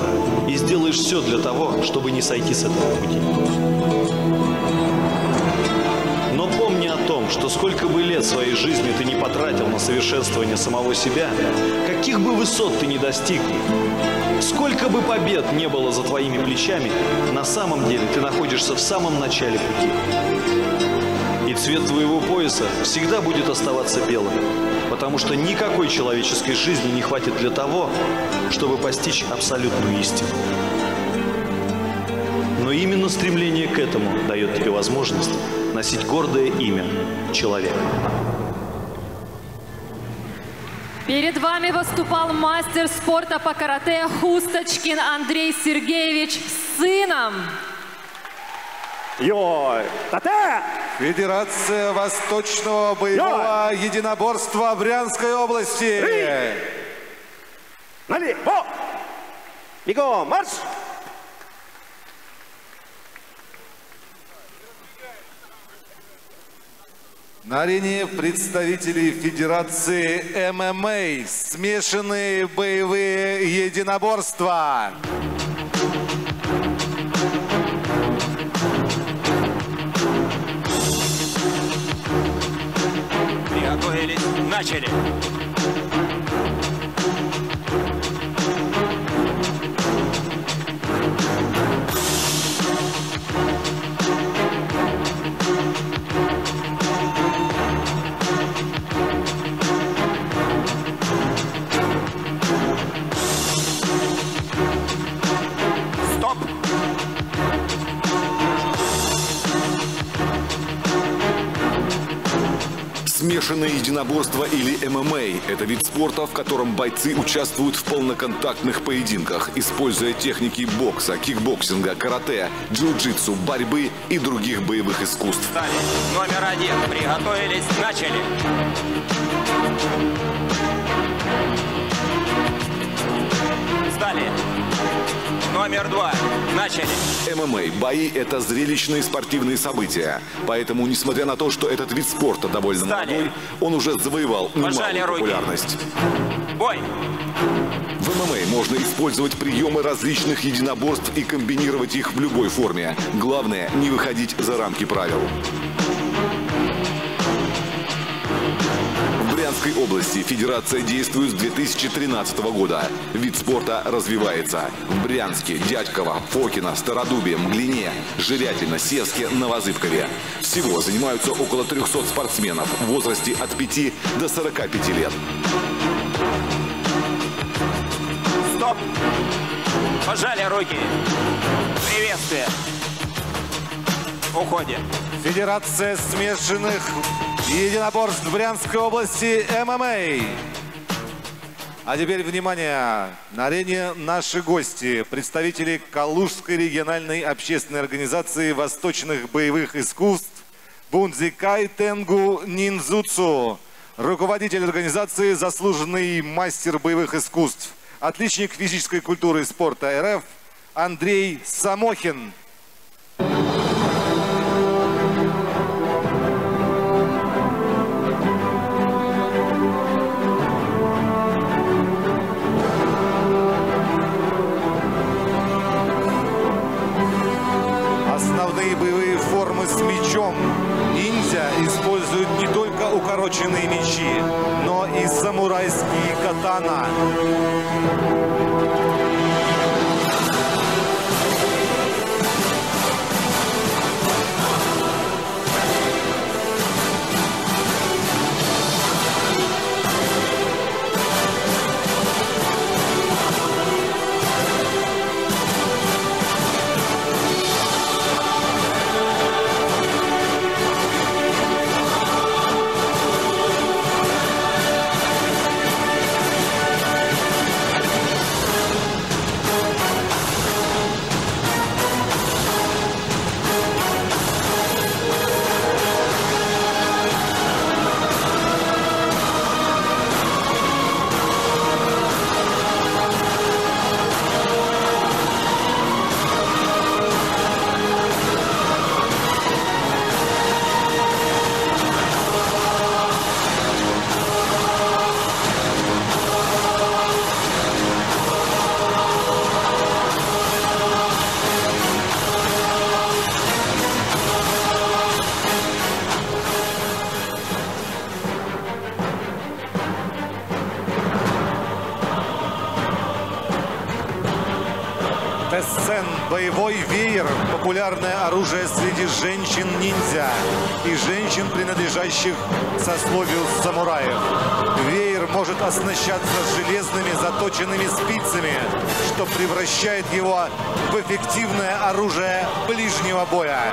И сделаешь все для того, чтобы не сойти с этого пути. Но помни о том, что сколько бы лет своей жизни ты не потратил на совершенствование самого себя, каких бы высот ты не достиг, сколько бы побед не было за твоими плечами, на самом деле ты находишься в самом начале пути. И цвет твоего пояса всегда будет оставаться белым, потому что никакой человеческой жизни не хватит для того, чтобы постичь абсолютную истину. Но именно стремление к этому дает тебе возможность носить гордое имя человека. Перед вами выступал мастер спорта по карате Хусточкин Андрей Сергеевич с сыном. Йой! Тате! Федерация Восточного боевого единоборства Брянской области. Налево! Бегом, марш! На арене представители Федерации ММА. Смешанные боевые единоборства. Приготовились, Смешанное единоборство или ММА – это вид спорта, в котором бойцы участвуют в полноконтактных поединках, используя техники бокса, кикбоксинга, карате, джиу-джитсу, борьбы и других боевых искусств. Стали. Номер один. Приготовились, начали! Стали. Номер два. Начали. ММА – бои – это зрелищные спортивные события. Поэтому, несмотря на то, что этот вид спорта довольно Встали. молодой, он уже завоевал немалую популярность. Бой! В ММА можно использовать приемы различных единоборств и комбинировать их в любой форме. Главное – не выходить за рамки правил. Брянской области федерация действует с 2013 года. Вид спорта развивается. В Брянске, Дядьково, Фокино, Стародубе, Мглине, Жирятино, Севске, Новозыбкове. Всего занимаются около 300 спортсменов в возрасте от 5 до 45 лет. Стоп! Пожали руки! Приветствие! Уходим! Федерация смешанных единоборств Брянской области ММА. А теперь внимание! На арене наши гости, представители Калужской региональной общественной организации восточных боевых искусств Бунзикай Тенгу Нинзуцу, руководитель организации, заслуженный мастер боевых искусств, отличник физической культуры и спорта РФ Андрей Самохин. Мечом. Ниндзя используют не только укороченные мечи, но и самурайские катана. Популярное оружие среди женщин-ниндзя и женщин, принадлежащих сословию самураев. Веер может оснащаться железными заточенными спицами, что превращает его в эффективное оружие ближнего боя.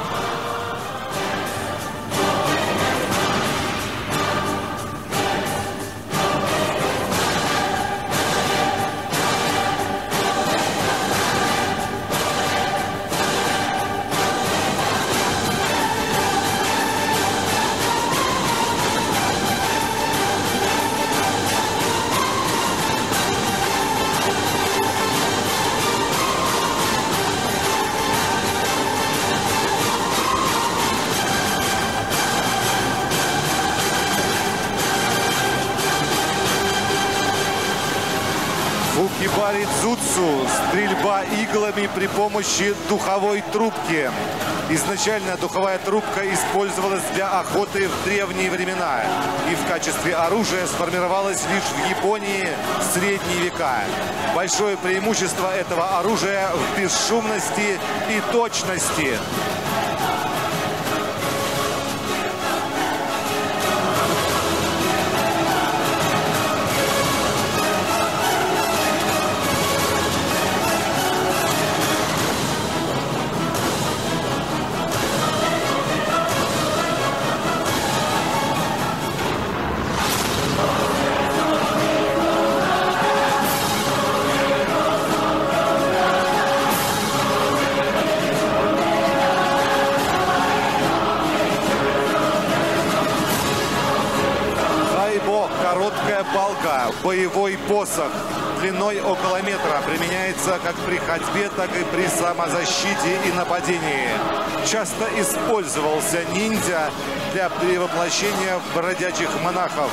Иглами при помощи духовой трубки. Изначально духовая трубка использовалась для охоты в древние времена и в качестве оружия сформировалась лишь в Японии в средние века. Большое преимущество этого оружия в бесшумности и точности. Посох длиной около метра. Применяется как при ходьбе, так и при самозащите и нападении. Часто использовался ниндзя для перевоплощения бродячих монахов.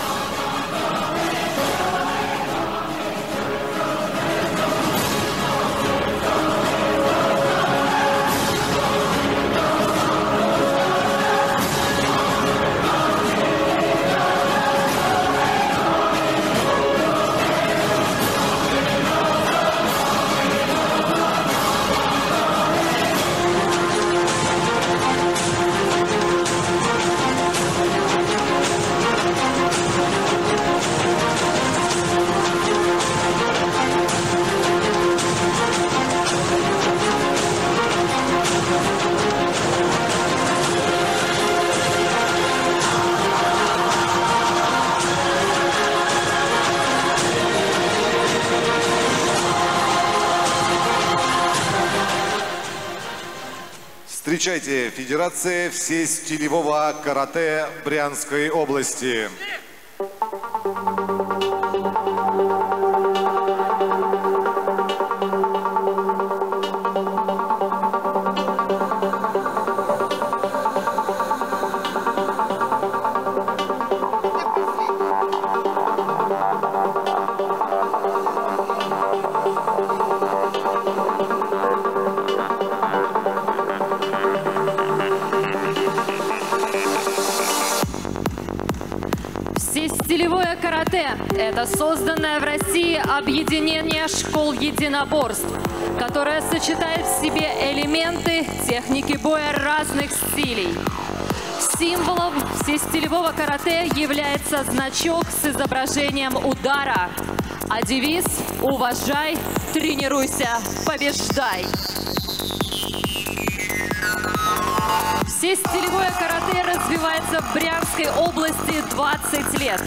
Встречайте, Федерация всестилевого карате Брянской области. Карате – это созданное в России объединение школ единоборств, которое сочетает в себе элементы техники боя разных стилей. Символом всестилевого карате является значок с изображением удара, а девиз «Уважай, тренируйся, побеждай». Всестилевое карате развивается в Брянской области 20 лет.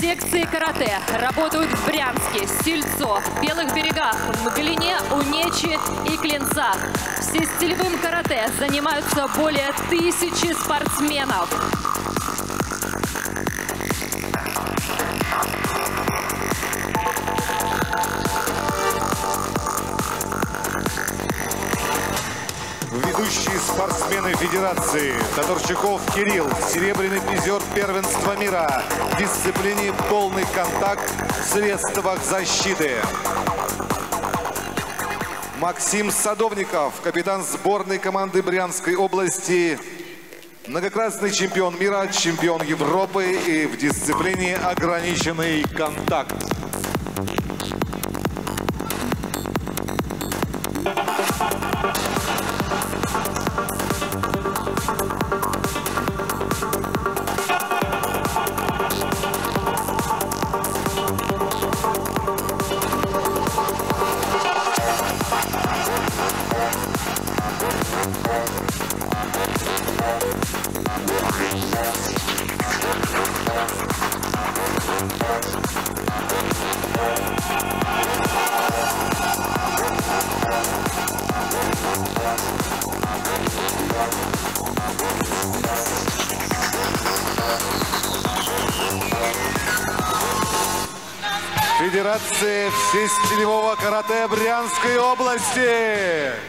Секции карате работают в Брянске, Сельцо, Белых берегах, Мглине, Унечи и Клинцах. Всестилевым карате занимаются более тысячи спортсменов. Спортсмены Федерации Тодорчуков Кирилл, серебряный призер первенства мира в дисциплине полный контакт в средствах защиты. Максим Садовников, капитан сборной команды Брянской области, многократный чемпион мира, чемпион Европы и в дисциплине ограниченный контакт. Всестилевого карате Брянской области.